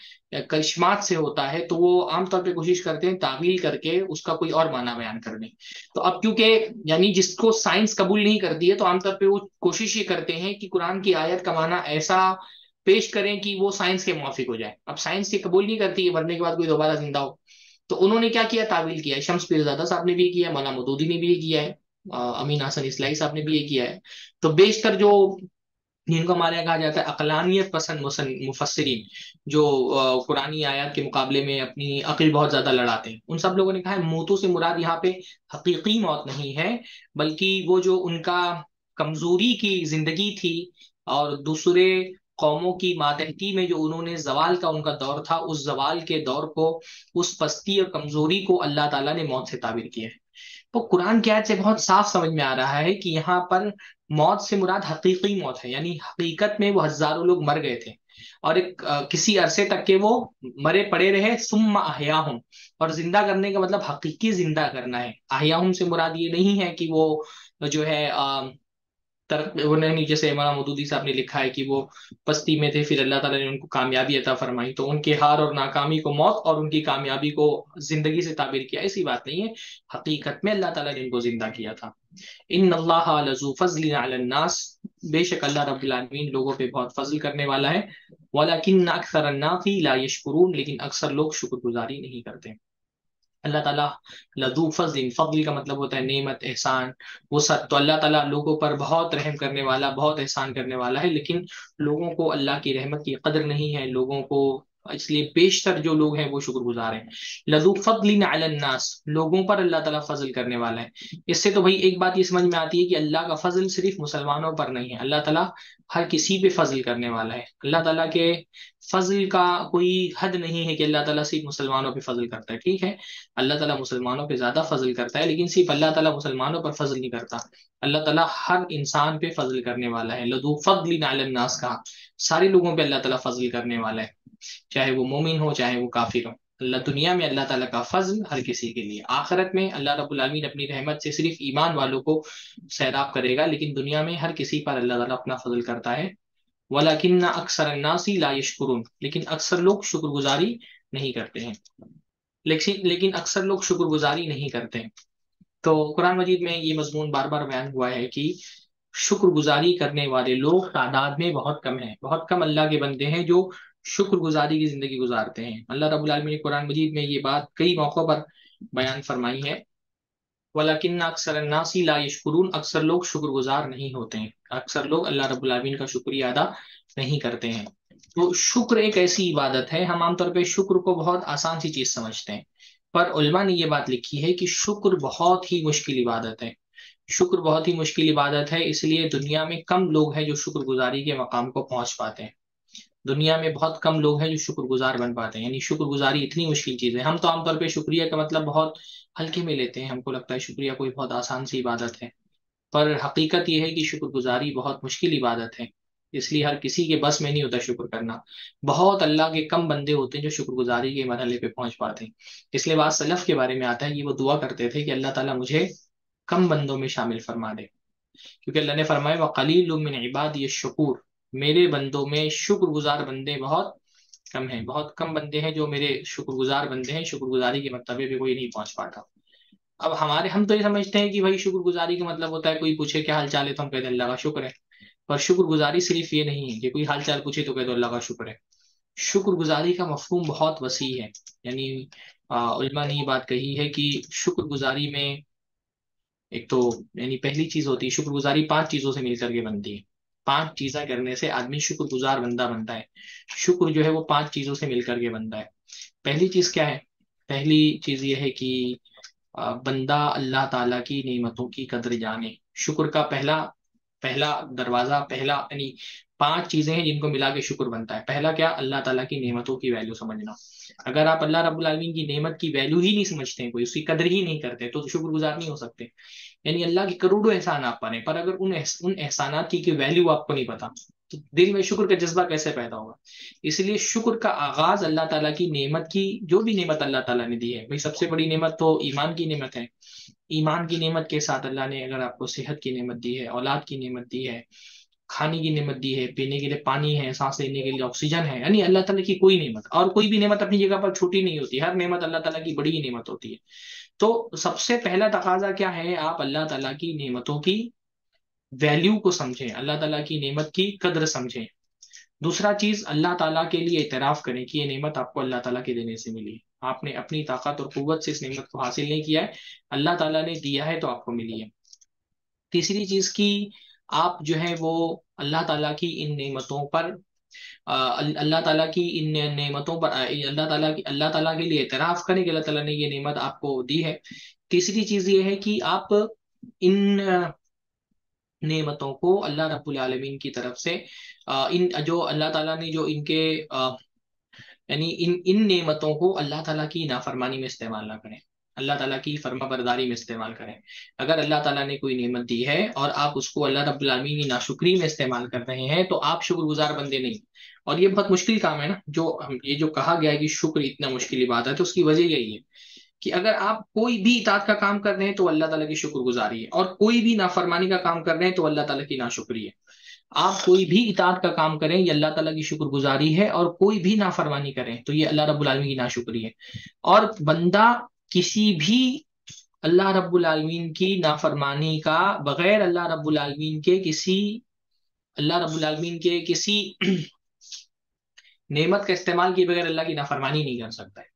Speaker 1: करिश्मात से होता है तो वो आमतौर पे कोशिश करते हैं तावील करके उसका कोई और माना बयान करने तो अब क्योंकि, यानी जिसको साइंस कबूल नहीं करती है तो आमतौर पे वो कोशिश ये करते हैं कि कुरान की आयत का माना ऐसा पेश करें कि वो साइंस के मुआफिक हो जाए। अब साइंस ये कबूल नहीं करती है मरने के बाद कोई दोबारा ज़िंदा हो। तो उन्होंने क्या किया? तावील किया। शम्स पीरजादा साहब ने भी किया मौला मदूदी ने भी किया है। अमीन हसन इसलाई साहब ने भी ये किया है। तो बेशतर जो जिनको हमारे यहाँ कहा जाता है, अकलानियत पसंद मुफसरीन जो कुरानी आयत के मुकाबले में अपनी अकल बहुत ज़्यादा लड़ाते हैं। उन सब लोगों ने कहा है, मोतों से मुराद यहाँ पे हकीकी मौत नहीं है, बल्कि वो जो उनका कमज़ोरी की ज़िंदगी थी और दूसरे कौमों की मातहती में जो उन्होंने जवाल का उनका दौर था, उस जवाल के दौर को, उस पस्ती और कमज़ोरी को अल्लाह ताला ने मौत से ताबिर किया है। तो कुरान की आयत से बहुत साफ़ समझ में आ रहा है कि यहाँ पर मौत से मुराद हकीकी मौत है यानी हकीकत में वो हज़ारों लोग मर गए थे। और एक आ, किसी अरसे तक के वो मरे पड़े रहे सुम हूँ और ज़िंदा करने का मतलब हकीकी ज़िंदा करना है। अहिया से मुराद ये नहीं है कि वो जो है आ, उन्होंने जैसे इमाम मदूदी साहब ने लिखा है कि वो पस्ती में थे, फिर अल्लाह ताला ने उनको कामयाबी अता फरमाई। तो उनके हार और नाकामी को मौत और उनकी कामयाबी को ज़िंदगी से ताबीर किया, ऐसी बात नहीं है। हकीकत में अल्लाह ताला ने उनको ज़िंदा किया था। इन अल्लाह फजलनास बेशक अल्लाह रबालमीन लोगों पे बहुत फजल करने वाला है। वाला किन अक्सर ला यशकुरून, लेकिन अक्सर लोग शुक्रगुजारी नहीं करते। अल्लाह ताला लदू फजल फजल का मतलब होता है नेमत, एहसान। वो सब तो अल्लाह ताला लोगों पर बहुत रहम करने वाला, बहुत एहसान करने वाला है, लेकिन लोगों को अल्लाह की रहमत की कदर नहीं है, लोगों को इसलिए बेशतर जो लोग हैं वो शुक्रगुजार हैं। लदू फजलिन नास, लोगों पर अल्लाह ताला फजल करने वाला है। इससे तो भाई एक बात ये समझ में आती है कि अल्लाह का फजल सिर्फ़ मुसलमानों पर नहीं है। अल्लाह ताला हर किसी पे फजल करने वाला है। अल्लाह ताला के फजल का कोई हद नहीं है कि अल्लाह ताला सिर्फ़ मुसलमानों पे फजल करता है, ठीक है? अल्लाह ताला मुसलमानों पे ज़्यादा फजल करता है, लेकिन सिर्फ़ अल्लाह ताला मुसलमानों पर फजल नहीं करता। अल्लाह ताला हर इंसान पे फजल करने वाला है। लदू फजलिन नास का सारे लोगों पे अल्लाह ताला फजल करने वाला है। चाहे वो मोमिन हो, चाहे वो काफिर हो। अल्लाह दुनिया में अल्लाह ताला का फजल हर किसी के लिए। आखिरत में अल्लाह रब्बुल अपनी रहमत से सिर्फ़ ईमान वालों को सैराब करेगा, लेकिन दुनिया में हर किसी पर अल्लाह ताला अपना फजल करता है। वलाकिन अक्सर नासी ला लेकिन अक्सर लोग शुक्रगुजारी नहीं करते हैं। लेकिन लेकिन अक्सर लोग शुक्रगुजारी नहीं करते हैं। तो कुरान मजीद में ये मजमून बार बार बयान हुआ है कि शुक्रगुजारी करने वाले लोग तादाद में बहुत कम है। बहुत कम अल्लाह के बंदे हैं जो शुक्रगुजारी की ज़िंदगी गुजारते हैं। अल्लाह रबुल ने कुरान मजीद में ये बात कई मौक़ों पर बयान फरमाई है। वलाकिन अक्सर नासी ला यशकुरून, अक्सर लोग शुक्रगुजार नहीं होते हैं। अक्सर लोग अल्लाह रबुल का शुक्रिया अदा नहीं करते हैं। तो शुक्र एक ऐसी इबादत है, हम आमतौर पर शुक्र को बहुत आसान सी चीज़ समझते हैं। पर उलमा ने यह बात लिखी है कि शुक्र बहुत ही मुश्किल इबादत है। शुक्र बहुत ही मुश्किल इबादत है, इसलिए दुनिया में कम लोग हैं जो शुक्रगुजारी के मकाम को पहुँच पाते हैं। दुनिया में बहुत कम लोग हैं जो शुक्रगुजार बन पाते हैं, यानी शुक्रगुजारी इतनी मुश्किल चीज़ है। हम तो आमतौर पर शुक्रिया का मतलब बहुत हल्के में लेते हैं, हमको लगता है शुक्रिया कोई बहुत आसान सी इबादत है। पर हकीकत यह है कि शुक्रगुजारी बहुत मुश्किल इबादत है, इसलिए हर किसी के बस में नहीं होता शुक्र करना। बहुत अल्लाह के कम बंदे होते हैं जो शुक्रगुजारी के मरहले पे पहुँच पाते हैं। इसलिए बात सलफ के बारे में आता है कि वो दुआ करते थे कि अल्लाह ताला मुझे कम बंदों में शामिल फरमा दे। क्योंकि अल्लाह ने फरमाया वलील मिन इबाद ये शकूर, मेरे बंदों में शुक्रगुजार बंदे बहुत कम हैं, बहुत कम बंदे हैं जो मेरे शुक्रगुजार बंदे हैं, शुक्रगुजारी के मरतबे पे कोई नहीं पहुँच पाता। अब हमारे, हम तो ये समझते हैं कि भाई शुक्रगुजारी का मतलब होता है कोई पूछे क्या हाल चाल है तो हम कहते हैं, अल्लाह का शुक्र है। पर शुक्रगुजारी सिर्फ़ ये नहीं है कि कोई हाल चाल पूछे तो कहते अल्लाह का शुक्र है। शुक्रगुजारी का मफहूम बहुत वसी है। यानी उलमा ने ये बात कही है कि शुक्रगुजारी में एक तो यानी पहली चीज़ होती है, शुक्रगुजारी पाँच चीज़ों से मिलकर के बनती है। पाँच चीज़ें करने से आदमी शुक्रगुजार बंदा बनता है। शुक्र जो है वो पाँच चीज़ों से मिलकर के बनता है। पहली चीज़ क्या है? पहली चीज़ ये है कि बंदा अल्लाह ताला की नेमतों की कदर जाने। शुक्र का पहला पहला दरवाज़ा, पहला यानी पाँच चीज़ें हैं जिनको मिला के शुक्र बनता है। पहला क्या? अल्लाह ताला की नेमतों की वैल्यू समझना। अगर आप अल्लाह रब्बुल आलमीन की नेमत की वैल्यू ही नहीं समझते कोई उसकी कदर ही नहीं करते तो शुक्रगुजार नहीं हो सकते। यानी अल्लाह के करोड़ों एहसान आप पर पर अगर उन उन एहसानात की, की वैल्यू आपको नहीं पता तो दिल में शुक्र का जज्बा कैसे पैदा होगा? इसलिए शुक्र का आगाज़ अल्लाह ताला की नेमत की जो भी नेमत अल्लाह ताला ने दी है भाई सबसे बड़ी नेमत तो ईमान की नेमत है। ईमान की नेमत के साथ अल्लाह ने अगर आपको सेहत की नेमत दी है औलाद की नेमत दी है खाने की नेमत दी है, पीने के लिए पानी है, सांस लेने के लिए ऑक्सीजन है, यानी अल्लाह ताला की कोई नेमत, और कोई भी नेमत अपनी जगह पर छोटी नहीं होती, हर नेमत अल्लाह ताला की बड़ी ही नेमत होती है। तो सबसे पहला तकाजा क्या है? आप अल्लाह ताला की नेमतों की वैल्यू को समझें, अल्लाह ताला की नेमत की कदर समझें। दूसरा चीज़, अल्लाह ताला के लिए इतराफ करें कि ये नेमत आपको अल्लाह ताला के देने से मिली। आपने अपनी ताकत और कुत से इस नेमत को हासिल नहीं किया है, अल्लाह ताला ने दिया है तो आपको मिली है। तीसरी चीज़ की आप जो है वो अल्लाह ताला की इन नेमतों पर अल्लाह ताला की इन नेमतों पर अल्लाह ताला की, अल्लाह ताला के लिए एतराफ़ करें कि अल्लाह ताला ने ये नेमत आपको दी है। तीसरी चीज़ ये है कि आप इन नेमतों को अल्लाह रब्बुल आलमीन की तरफ़ से इन, जो अल्लाह ताला ने जो इनके यानी इन इन नेमतों को अल्लाह ताला की नाफरमानी में इस्तेमाल ना करें। अल्लाह ताला की फर्मा बरदारी में इस्तेमाल करें। अगर अल्लाह ताला ने कोई नेमत दी है और आप उसको अल्लाह रब्बुल आलमीन की नाशुक्री में इस्तेमाल कर रहे हैं तो आप शुक्रगुजार बंदे नहीं। और ये बहुत मुश्किल काम है ना, जो ये जो कहा गया है कि शुक्र इतना मुश्किल इबादत है तो उसकी वजह यही है कि अगर आप कोई भी इतात का काम कर रहे हैं तो अल्लाह ताला की शुक्रगुजारी है। और कोई भी नाफरमानी का काम कर रहे हैं तो अल्लाह ताला की नाशुक्री है। आप कोई भी इतात का काम करें, ये अल्लाह ताला की शुक्रगुजारी है, और कोई भी नाफरमानी करें तो ये अल्लाह रब्बुल आलमीन की नाशुक्री है। और बंदा किसी भी अल्लाह रब्बुल आलमीन की नाफरमानी का बगैर अल्लाह रब्बुल आलमीन के किसी, अल्लाह रब्बुल आलमीन के किसी नेमत का इस्तेमाल किए बगैर अल्लाह की नाफरमानी नहीं कर सकता है।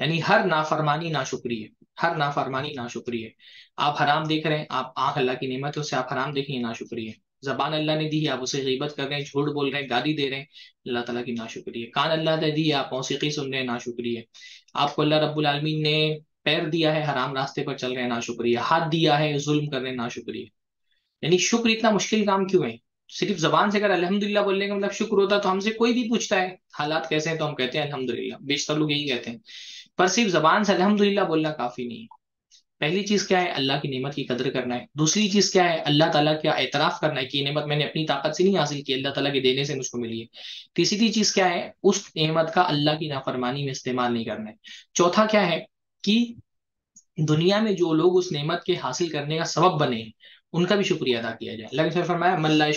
Speaker 1: यानी हर नाफरमानी नाशुक्री है, हर नाफरमानी नाशुक्री है। आप हराम देख रहे हैं, आप आँख अल्लाह की नेमत है उससे आप हराम देखेंगे नाशुक्री है। जबान अल्लाह ने दी है, आप उसे गीबत कर रहे हैं, झूठ बोल रहे हैं, गाली दे रहे हैं, अल्लाह ताला की नाशुक्री है। कान अल्लाह ने दी है, आप मौसीकी सुन रहे हैं नाशुक्री है। आपको अल्लाह रब्बुल आलमीन ने पैर दिया है, हराम रास्ते पर चल रहे हैं ना शुक्रिया हाथ दिया है, जुल्म कर रहे हैं ना शुक्रिया यानी शुक्र इतना मुश्किल काम क्यों है? सिर्फ़ जबान से अगर अल्हम्दुलिल्लाह बोलने का मतलब शुक्र होता तो हमसे कोई भी पूछता है, हालात कैसे हैं तो हम कहते हैं, अल्हम्दुलिल्लाह। बेशतर लोग यही कहते हैं। पर सिर्फ़ जबान से अल्हम्दुलिल्लाह बोलना काफ़ी नहीं है। पहली चीज़ क्या है? अल्लाह की नेमत की कदर करना है। दूसरी चीज़ क्या है? अल्लाह ताला का एतराफ करना है कि नेमत मैंने अपनी ताकत से नहीं हासिल की, अल्लाह ताला के देने से मुझको मिली है। तीसरी चीज़ क्या है? उस नेमत का अल्लाह की नाफरमानी में इस्तेमाल नहीं करना है। चौथा क्या है? कि दुनिया में जो लोग उस नेमत के हासिल करने का सबब बने उनका भी शुक्रिया अदा किया जाए। अल्लाह फरमाया मल्ला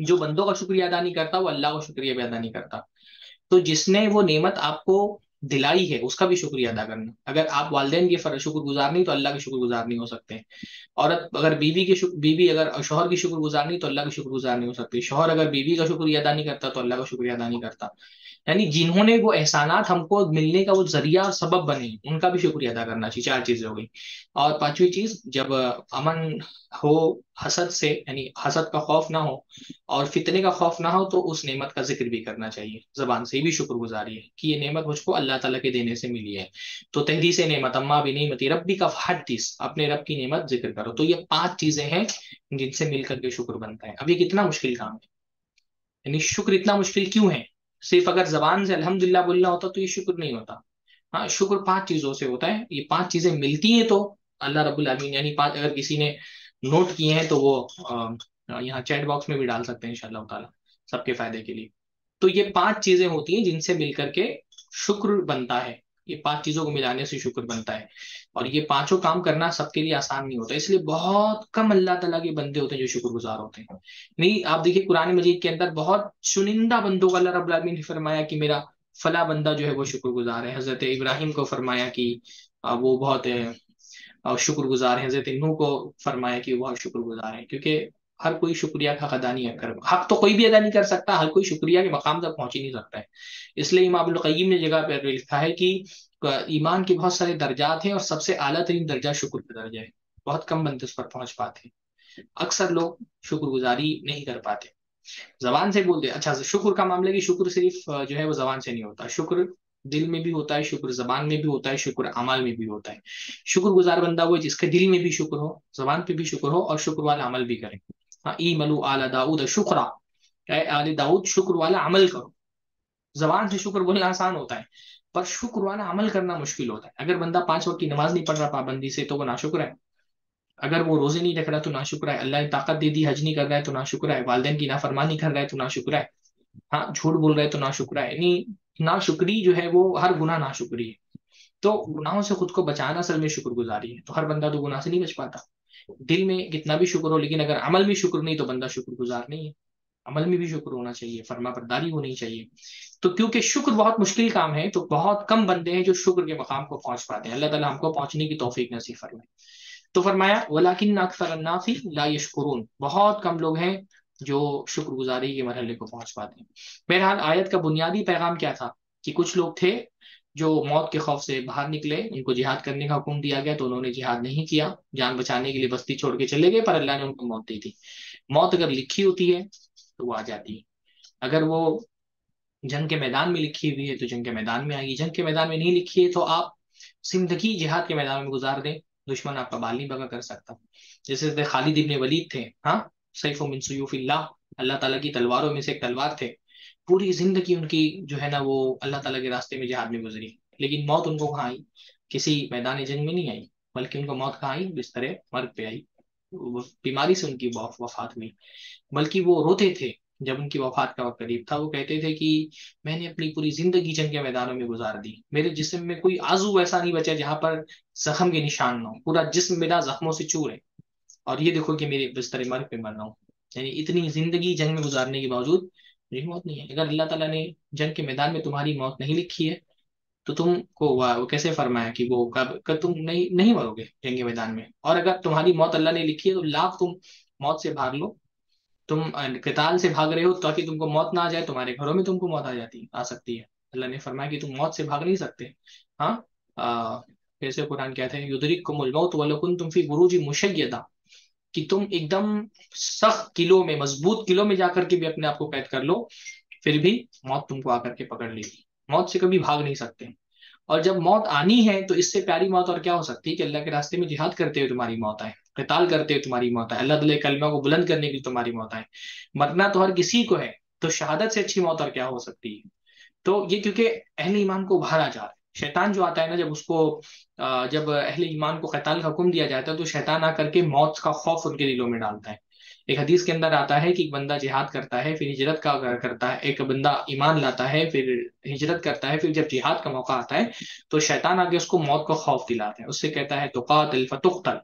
Speaker 1: जो बंदों का शुक्रिया अदा नहीं करता, वो अल्लाह का शुक्रिया भी अदा नहीं करता। तो जिसने वो नेमत आपको दिलाई है, उसका भी शुक्रिया अदा करना। अगर आप वालदेन के शुक्रगुजार नहीं तो अल्लाह के शुक्रगुजार नहीं हो सकते। औरत अगर बीवी के बीवी अगर शोहर की शुक्रगुजार नहीं तो अल्लाह के शुक्रगुजार नहीं हो सकती। शोहर अगर बीवी का शुक्रिया अदा नहीं करता तो अल्लाह का शुक्रिया अदा नहीं करता। यानी जिन्होंने वो एहसानात हमको मिलने का वो ज़रिया और सबब बने, उनका भी शुक्रिया अदा करना चाहिए। चार चीज़ें हो गई। और पांचवी चीज़, जब अमन हो हसद से, यानी हसद का खौफ ना हो और फितने का खौफ ना हो तो उस नेमत का ज़िक्र भी करना चाहिए। जबान से भी शुक्रगुजारी है कि ये नेमत मुझको अल्लाह ताला के देने से मिली है। तो तहरी से नेमत, अम्मा भी नहीं नेमती रबी का हर हदीस अपने रब की नेमत ज़िक्र करो। तो ये पाँच चीज़ें हैं जिनसे मिलकर के शुक्र बनता है। अब ये कितना मुश्किल काम है? यानी शुक्र इतना मुश्किल क्यों है? सिर्फ़ अगर जबान से अल्हम्दुलिल्लाह बोलना होता तो ये शुक्र नहीं होता। हाँ शुक्र पाँच चीज़ों से होता है। ये पाँच चीज़ें मिलती हैं तो अल्लाह रबुल यानी पाँच अगर किसी ने नोट किए हैं तो वो यहाँ चैट बॉक्स में भी डाल सकते हैं इन ताला, सबके फ़ायदे के लिए। तो ये पाँच चीज़ें होती हैं जिनसे मिलकर के शुक्र बनता है। ये पाँच चीज़ों को मिलाने से शुक्र बनता है। और ये पाँचों काम करना सबके लिए आसान नहीं होता, इसलिए बहुत कम अल्लाह तला के बंदे होते हैं जो शुक्रगुजार होते हैं। नहीं, आप देखिए कुरान मजीद के अंदर बहुत चुनिंदा बंदों का अल्लाह रब्बुल ने फरमाया कि मेरा फला बंदा जो है वो शुक्रगुजार है। हज़रत इब्राहिम को फरमाया कि वो बहुत शुक्रगुजार है। हज़रत नू को फरमाया कि वो बहुत शुक्रगुजार है। क्योंकि हर कोई शुक्रिया का अदा नहीं कर हक तो कोई भी अदा नहीं कर सकता, हर कोई शुक्रिया के मकाम तक पहुँच ही नहीं सकता है। इसलिए इमाम ने जगह पर लिखा है कि ईमान के बहुत सारे दर्जात हैं और सबसे आला तरीन दर्जा शुक्र का दर्जा है। बहुत कम बंदे उस पर पहुँच पाते हैं। अक्सर लोग शुक्रगुजारी नहीं कर पाते। जबान से बोलते अच्छा शुक्र का मामला की शुक्र सिर्फ़ जो है वो जबान से नहीं होता। शुक्र दिल में भी होता है, शुक्र जबान में भी होता है, शुक्र अमल में भी होता है। शुक्र गुजार बंदा वो जिसके दिल में भी शुक्र हो, जबान पे भी शुक्र हो और शुक्र वाला अमल भी करे। ई मलू आला दाऊद शुक्रा आल दाऊद शुक्र वाला अमल करो जबान से शुक्र बोलना आसान होता है पर शुक्र वाला अमल करना मुश्किल होता है अगर बंदा पाँच वक्त की नमाज़ नहीं पढ़ रहा पाबंदी से तो वो नाशुक्र है अगर वो रोज़े नहीं रख रहा तो नाशुक्र है अल्लाह ने ताकत दे दी हज नहीं कर रहा है तो नाशुक्र है वालदेन की नाफरमानी कर रहा है तो नाशुक्र है हाँ झूठ बोल रहा है तो नाशुक्र है यानी नाशुक्री जो है वो हर गुना नाशुक्री है तो गुनाहों से खुद को बचाना असल में शुक्रगुजारी है तो हर बंदा तो गुनाह से नहीं बच पाता दिल में कितना भी शुक्र हो, लेकिन अगर अमल में शुक्र नहीं तो बंदा शुक्रगुजार नहीं है। अमल में भी शुक्र होना चाहिए फर्मा बरदारी होनी चाहिए। तो क्योंकि शुक्र बहुत मुश्किल काम है तो बहुत कम बंदे हैं जो शुक्र के मकाम को पहुँच पाते हैं। अल्लाह ताला हमको पहुँचने की तोफीक नसीब फरमाए। तो फरमाया, वलाकिन अक्सर ला यशकुरून। बहुत कम लोग हैं जो शुक्रगुजारी के मरहले को पहुँच पाते हैं। बहरहाल, आयत का बुनियादी पैगाम क्या था कि कुछ लोग थे जो मौत के खौफ से बाहर निकले उनको जिहाद करने का हुक्म दिया गया तो उन्होंने जिहाद नहीं किया। जान बचाने के लिए बस्ती छोड़ के चले गए, पर अल्लाह ने उनको मौत दी थी मौत अगर लिखी होती है तो वो आ जाती है। अगर वो जंग के मैदान में लिखी हुई है तो जंग के मैदान में आएगी। जंग के मैदान में नहीं लिखी है तो आप ज़िंदगी जिहाद के मैदान में गुजार दें। दुश्मन आपका बाल नहीं बगा कर सकता। जैसे खालिद इब्ने वलीद थे हाँ? सैफ मिन सयूफिल्लाह। अल्लाह ताला की तलवारों में से एक तलवार थे। पूरी ज़िंदगी उनकी जो है ना वो अल्लाह ताला के रास्ते में जिहाद में गुजरी। लेकिन मौत उनको कहाँ आई? किसी मैदान जंग में नहीं आई, बल्कि उनको मौत कहाँ आई? बिस्तर मर्द पे आई। बीमारी से उनकी वफात हुई। बल्कि वो रोते थे, जब उनकी वफात का वक्त करीब था। वो कहते थे कि मैंने अपनी पूरी ज़िंदगी जंग के मैदानों में गुजार दी। मेरे जिस्म में कोई आजू ऐसा नहीं बचा जहाँ पर जख्म के निशान ना हो। पूरा जिस्म मेरा जख्मों से चूर है। और ये देखो कि मेरे बिस्तर मर्ग पे मर रहा हूँ। यानी इतनी ज़िंदगी जंग में गुजारने के बावजूद मेरी मौत नहीं है। अगर अल्लाह ताला ने जंग के मैदान में तुम्हारी मौत नहीं लिखी है तो तुमको वो कैसे फरमाया कि वो कब कब तुम नहीं नहीं मरोगे जंग के मैदान में? और अगर तुम्हारी मौत अल्लाह ने लिखी है तो लाख तुम मौत से भाग लो। तुम कताल से भाग रहे हो ताकि तुमको मौत ना आ जाए, तुम्हारे घरों में तुमको मौत आ जाती, आ सकती है। अल्लाह ने फरमाया कि तुम मौत से भाग नहीं सकते। हाँ? कैसे कुरान कहते हैं युदरिक को मुलमौत वलकुन तुम फ़ी गुरुजी मुशयदा कि तुम एकदम सख्त किलो में, मज़बूत किलो में जाकर के भी अपने आप को कैद कर लो, फिर भी मौत तुमको आकर के पकड़ लेगी। मौत से कभी भाग नहीं सकते। और जब मौत आनी है तो इससे प्यारी मौत और क्या हो सकती है कि अल्लाह के रास्ते में जिहाद करते हुए तुम्हारी मौत आए, कताल करते हुए तुम्हारी मौत आए, अल्लाह तला कलमा को बुलंद करने के तुम्हारी मौत आए। मरना तो हर किसी को है तो शहादत से अच्छी मौत और क्या हो सकती है? तो ये क्योंकि अहले ईमान को उभारा जा रहा है। शैतान जो आता है ना, जब उसको जब अहले ईमान को कताल का हुक्म दिया जाता है तो शैतान आकर के मौत का खौफ उनके दिलों में डालता है। एक हदीस के अंदर आता है कि एक बंदा जिहाद करता है, फिर हिजरत का करता है, एक बंदा ईमान लाता है, फिर हिजरत करता है, फिर जब जिहाद का मौका आता है तो शैतान आगे उसको मौत का खौफ दिलाते हैं। उससे कहता है तो कातिल फतुख्तल।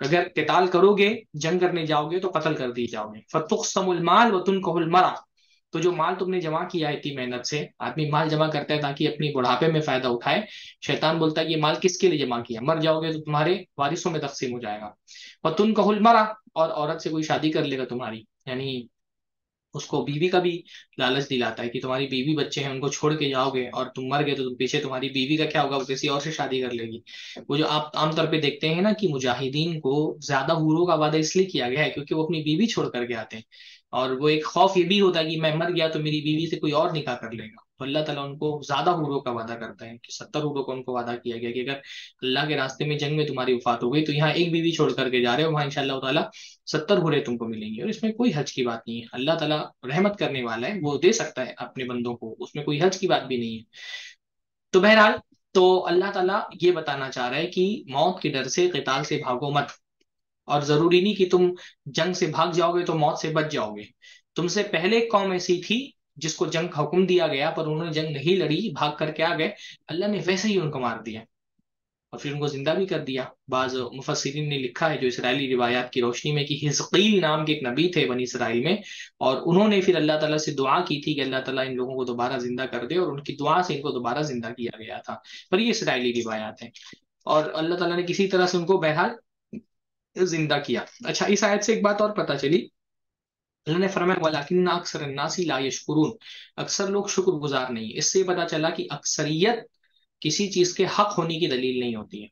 Speaker 1: अगर किताल करोगे, जंग करने जाओगे तो कत्ल कर दी जाओगे। फतुख समुल माल वतुन कहल मरा। तो जो माल तुमने जमा किया है इतनी मेहनत से, आदमी माल जमा करता है ताकि अपनी बुढ़ापे में फ़ायदा उठाए। शैतान बोलता है ये माल किसके लिए जमा किया? मर जाओगे तो तुम्हारे वारिसों में तकसीम हो जाएगा। तुम कहुल मरा और औरत से कोई शादी कर लेगा तुम्हारी। यानी उसको बीवी का भी लालच दिलाता है कि तुम्हारी बीवी बच्चे हैं, उनको छोड़ के जाओगे और तुम मर गए तो तुम पीछे तुम्हारी बीवी का क्या होगा? वो किसी और से शादी कर लेगी। वो जो आप आमतौर पे देखते हैं ना कि मुजाहिदीन को ज़्यादा हूरों का वादा इसलिए किया गया है क्योंकि वो अपनी बीवी छोड़ करके आते हैं। और वो एक खौफ ये भी होता है कि मैं मर गया तो मेरी बीवी से कोई और निकाह कर लेगा। तो अल्लाह ताला उनको ज़्यादा हूरों का वादा करता है, कि सत्तर हूरों का उनको वादा किया गया कि अगर अल्लाह के रास्ते में जंग में तुम्हारी वफात हो गई तो यहाँ एक बीवी छोड़ करके जा रहे हो, वहाँ इंशाल्लाह ताला सत्तर हुरे तुमको मिलेंगे। और इसमें कोई हज की बात नहीं है। अल्लाह ताला रहमत करने वाला है, वो दे सकता है अपने बंदों को, उसमें कोई हज की बात भी नहीं है। तो बहरहाल तो अल्लाह ताला ये बताना चाह रहा है कि मौत के डर से, कताल से भागो मत। और ज़रूरी नहीं कि तुम जंग से भाग जाओगे तो मौत से बच जाओगे। तुमसे पहले एक कौम ऐसी थी जिसको जंग का हुक्म दिया गया, पर उन्होंने जंग नहीं लड़ी, भाग करके आ गए। अल्लाह ने वैसे ही उनको मार दिया और फिर उनको ज़िंदा भी कर दिया। बाज मुफसरीन ने लिखा है, जो इसराइली रिवायात की रोशनी में कि हिजकील नाम के एक नबी थे बनी इसराइल में, और उन्होंने फिर अल्लाह ताला से दुआ की थी कि अल्लाह ताला इन लोगों को दोबारा ज़िंदा कर दे और उनकी दुआ से इनको दोबारा ज़िंदा किया गया था। पर ये इसराइली रिवायात है और अल्लाह ताला ने किसी तरह से उनको बहरहाल ज़िंदा किया। अच्छा इस आयत से एक बात और पता चली। अल्लाह ने फरमाया, वलाकिन अक्सर नासी ला यशकुरून। अक्सर लोग शुक्रगुजार नहीं है। इससे पता चला कि अक्सरियत किसी चीज़ के हक होने की दलील नहीं होती है।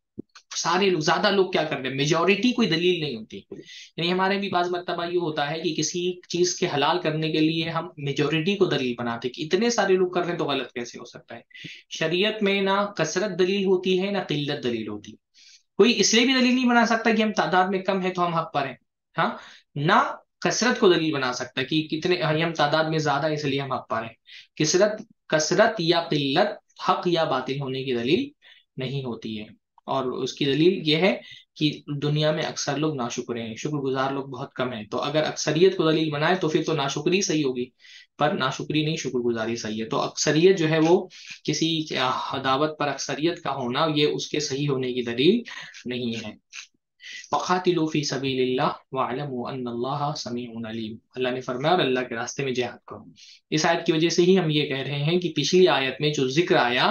Speaker 1: सारे लोग, ज़्यादा लोग क्या कर रहे हैं? मेजोरिटी कोई दलील नहीं होती। यानी हमारे भी बाज मरतबा ये होता है कि किसी चीज़ के हलाल करने के लिए हम मेजोरिटी को दलील बनाते कि इतने सारे लोग कर रहे हैं तो गलत कैसे हो सकता है? शरीयत में ना कसरत दलील होती है, ना किल्लत दलील होती है। कोई इसलिए भी दलील नहीं बना सकता कि हम तादाद में कम है तो हम हक पर हैं। हाँ? ना कसरत को दलील बना सकता कि कितने हम तादाद में ज़्यादा इसलिए हम हक पर हैं। कसरत कसरत या किल्लत हक या बातिल होने की दलील नहीं होती है। और उसकी दलील यह है कि दुनिया में अक्सर लोग नाशुक्र हैं, शुक्रगुजार लोग बहुत कम हैं। तो अगर अक्सरियत को दलील बनाए तो फिर तो नाशुक्री सही होगी। पर नाशुक्री नहीं शुक्रगुजारी सही है। तो अक्सरियत जो है वो किसी दावत पर अक्सरियत का होना, ये उसके सही होने की दलील नहीं है। फ़ी अल्लाह ने फरमाया, और अल्लाह के रास्ते में जिहाद करो। इस आयत की वजह से ही हम ये कह रहे हैं कि पिछली आयत में जो ज़िक्र आया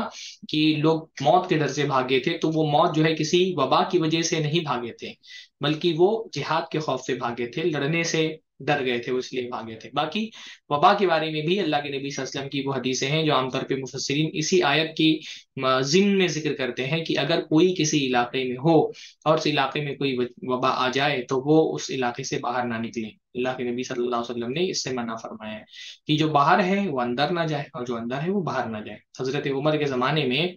Speaker 1: कि लोग मौत के डर से भागे थे तो वो मौत जो है किसी वबा की वजह से नहीं भागे थे, बल्कि वो जिहाद के खौफ से भागे थे, लड़ने से डर गए थे इसलिए भागे थे। बाकी वबा के बारे में भी अल्लाह के नबी वसल्लम की वो हदीसें हैं, जो आमतौर पर मुफसरीन इसी आयत की जिम में ज़िक्र करते हैं कि अगर कोई किसी इलाके में हो और उस इलाके में कोई वबा आ जाए तो वो उस इलाके से बाहर ना निकले। अल्लाह के नबी सल्लल्लाहु अलैहि वसल्लम ने इससे मना फरमाया है कि जो बाहर है, वो अंदर ना जाए और जो अंदर है, वो बाहर ना जाए। हज़रत उमर के ज़माने में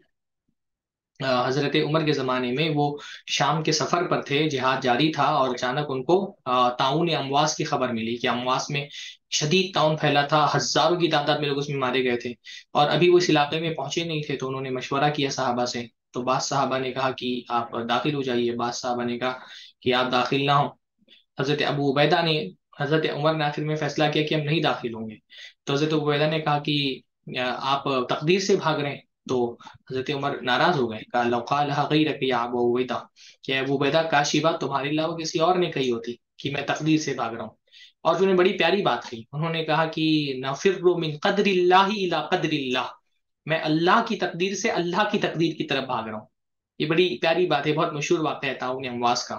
Speaker 1: हज़रत उमर के ज़माने में वो शाम के सफ़र पर थे, जिहाद जारी था और अचानक उनको ताउन अमवास की खबर मिली कि अमवास में शदीद ताउन फैला था, हज़ारों की तादाद में लोग उसमें मारे गए थे और अभी वो इस इलाके में पहुँचे नहीं थे तो उन्होंने मशवरा किया साहबा से। तो बाद साहबा ने कहा कि आप दाखिल हो जाइए। बास साहबा ने कहा कि आप दाखिल ना हो। हज़रत अबू उबैदा ने, हज़रत उमर ने आखिर में फैसला किया कि हम नहीं दाखिल होंगे। तो हज़रत उबैदा ने कहा कि आप तकदीर से भाग रहे हैं। तो हज़रत उमर नाराज़ हो गए। कहा लौकाल गई रखी कि अबू उबैदा, काशी बात तुम्हारे अलावा किसी और ने कही होती कि मैं तकदीर से भाग रहा हूँ। और उन्होंने बड़ी प्यारी बात कही, उन्होंने कहा कि नफिर इला कदरिल्लाह। मैं अल्लाह की तकदीर से अल्लाह की तकदीर की तरफ़ भाग रहा हूँ। ये बड़ी प्यारी बात है बहुत मशहूर बात है ताउन अमवास का।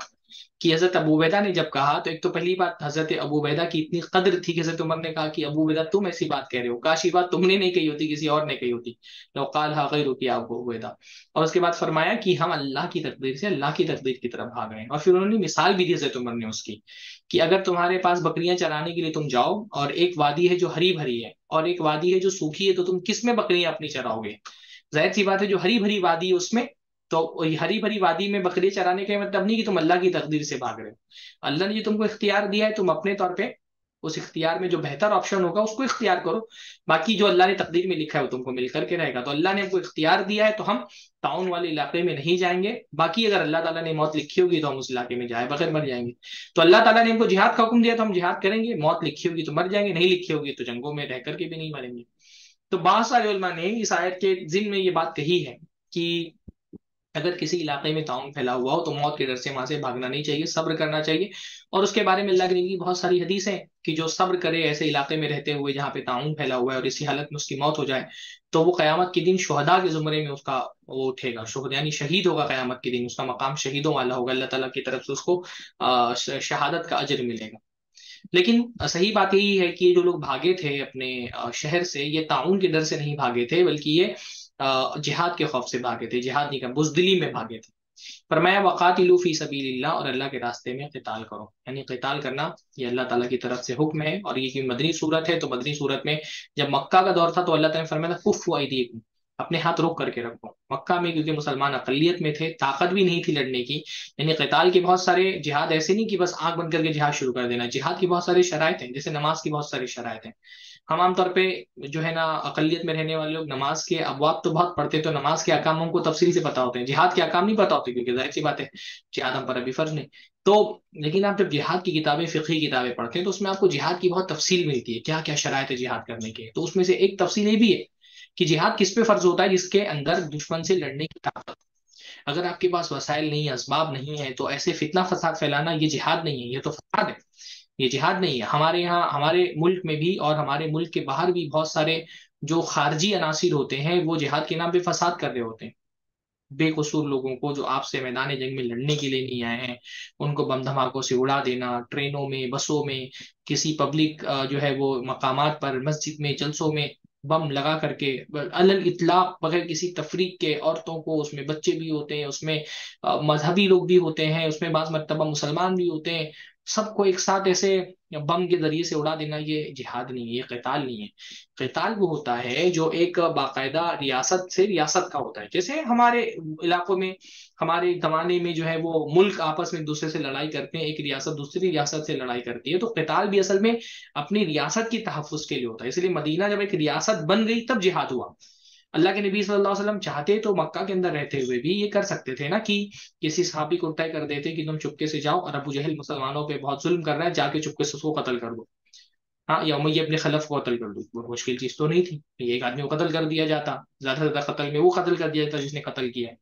Speaker 1: कि हज़रत अबूबैदा ने जब कहा तो एक तो पहली बात हज़रत अबूबैदा की इतनी कदर थी कि हज़रत उमर ने कहा कि अबू अबूबैदा तुम ऐसी बात कह रहे हो। काश बात तुमने नहीं कही होती, किसी और ने कही होती। लौकाल हागिर की अबूबैदा और उसके बाद फरमाया कि हम अल्लाह की तकदीर से अल्लाह की तकदीर की तरफ़ भाग हैं। और फिर उन्होंने मिसाल भी दी हज़रत उमर ने उसकी, कि अगर तुम्हारे पास बकरियाँ चराने के लिए तुम जाओ और एक वादी है जो हरी भरी है और एक वादी है जो सूखी है तो तुम किसमें बकरियाँ अपनी चराओगे? ज़ाहिर सी बात है, जो हरी भरी वादी है, उसमें तो हरी भरी वादी में बकरी चराने का मतलब नहीं कि तुम अल्लाह की तकदीर से भाग रहे हो। अल्लाह ने जो तुमको इख्तियार दिया है, तुम अपने तौर पे उस इख्तियार में जो बेहतर ऑप्शन होगा, उसको इख्तियार करो। बाकी जो अल्लाह ने तकदीर में लिखा है, वो तुमको मिल करके रहेगा। तो अल्लाह ने हमको इख्तियार दिया है तो हम टाउन वाले इलाके में नहीं जाएँगे। बाकी अगर अल्लाह ताला ने मौत लिखी होगी तो हम उस इलाके में जाए, बगैर मर जाएँगे। तो अल्लाह ताला ने हमको जिहाद का हुक्म दिया तो हम जिहाद करेंगे। मौत लिखी होगी तो मर जाएँगे, नहीं लिखी होगी तो जंगों में रह करके भी नहीं मरेंगे। तो बहुत सारे ने इस आयत के जिन में ये बात कही है कि अगर किसी इलाके में ताउन फैला हुआ हो तो मौत के डर से वहाँ से भागना नहीं चाहिए, सब्र करना चाहिए। और उसके बारे में अल्लाह की बहुत सारी हदीस है कि जो सब्र करे ऐसे इलाके में रहते हुए जहाँ पे ताउन फैला हुआ है और इसी हालत में उसकी मौत हो जाए तो वो क़यामत के दिन शहदा के ज़ुमरे में उसका वो उठेगा। शुहद यानी शहीद होगा क़यामत के दिन, उसका मकाम शहीदों वाला होगा। अल्लाह तला की तरफ़ से उसको शहादत का अजर मिलेगा। लेकिन सही बात यही है कि ये जो लोग भागे थे अपने शहर से, ये ताउन के डर से नहीं भागे थे, बल्कि ये जिहाद के खौफ से भागे थे, जिहाद नहीं कर, बुजदिली में भागे थे। पर मैं वक़ातिलू फ़ी सबीलिल्लाह और अल्लाह के रास्ते में कताल करो। यानी कताल करना, ये अल्लाह ताला की तरफ़ से हुक्म है और ये की मदनी सूरत है तो मदनी सूरत में जब मक्का का दौर था तो अल्लाह ने फरमाया कुफ आईदीकुम अपने हाथ रोक करके रखो। मक्का में, क्योंकि मुसलमान अकलियत में थे, ताकत भी नहीं थी लड़ने की। यानी कताल के बहुत सारे, जिहाद ऐसे नहीं कि बस आग बंद करके जिहाद शुरू कर देना। जिहाद की बहुत सारी शराय हैं जैसे नमाज़ की बहुत सारी शराय हैं हम आमतौर पे जो है ना अकलियत में रहने वाले लोग नमाज़ के अबवाब तो बहुत पढ़ते तो नमाज़ के अकाम हमको तफसील से पता होते हैं। जिहाद के अकाम नहीं पता होते, क्योंकि ज़ाहिर सी बात है, जिहाद हम पर अभी फ़र्ज़ नहीं। तो लेकिन आप जब जिहाद की किताबें फ़िकी किताबें पढ़ते हैं तो उसमें आपको जिहाद की बहुत तफसील मिलती है क्या क्या शराय है जिहाद करने के। तो उसमें से एक तफसील ये भी है कि जिहाद किस पे फ़र्ज़ होता है, जिसके अंदर दुश्मन से लड़ने की ताकत अगर आपके पास वसाइल नहीं है इसबाब नहीं है तो ऐसे फितना फसाद फैलाना ये जिहाद नहीं है, ये तो फसाद है। ये जिहाद नहीं है। हमारे यहाँ, हमारे मुल्क में भी और हमारे मुल्क के बाहर भी बहुत सारे जो खारजी अनासर होते हैं, वो जिहाद के नाम पे फसाद कर रहे होते हैं। बेकसूर लोगों को जो आपसे मैदान जंग में लड़ने के लिए नहीं आए हैं, उनको बम धमाकों से उड़ा देना, ट्रेनों में, बसों में, किसी पब्लिक जो है वो मकामात पर, मस्जिद में, जलसों में बम लगा करके अलग इतलाक बगैर किसी तफरीक के औरतों को, उसमें बच्चे भी होते हैं, उसमें मजहबी लोग भी होते हैं, उसमें बाज मरतबा मुसलमान भी होते हैं सबको एक साथ ऐसे बम के ज़रिए से उड़ा देना, ये जिहाद नहीं है, ये कताल नहीं है। कताल वो होता है जो एक बाकायदा रियासत से रियासत का होता है। जैसे हमारे इलाकों में, हमारे जमाने में जो है वो मुल्क आपस में दूसरे से लड़ाई करते हैं, एक रियासत दूसरी रियासत से लड़ाई करती है तो कताल भी असल में अपनी रियासत की तहफ़ के लिए होता है। इसलिए मदीना जब एक रियासत बन गई, तब जिहाद हुआ। अल्लाह के नबी सल्लल्लाहु अलैहि वसल्लम चाहते तो मक्का के अंदर रहते हुए भी ये कर सकते थे ना कि किसी सहाबी को तय कर देते कि तुम चुपके से जाओ और अबू जहल मुसलमानों पे बहुत जुल्म कर रहा है, जाके चुपके से उसको कत्ल कर दो। हाँ या मैं अपने खलफ को कत्ल कर दो। मुश्किल चीज़ तो नहीं थी एक आदमी को कत्ल कर दिया जाता। ज़्यादा से ज़्यादा कत्ल में वो कत्ल कर दिया जाता जिसने कत्ल किया है।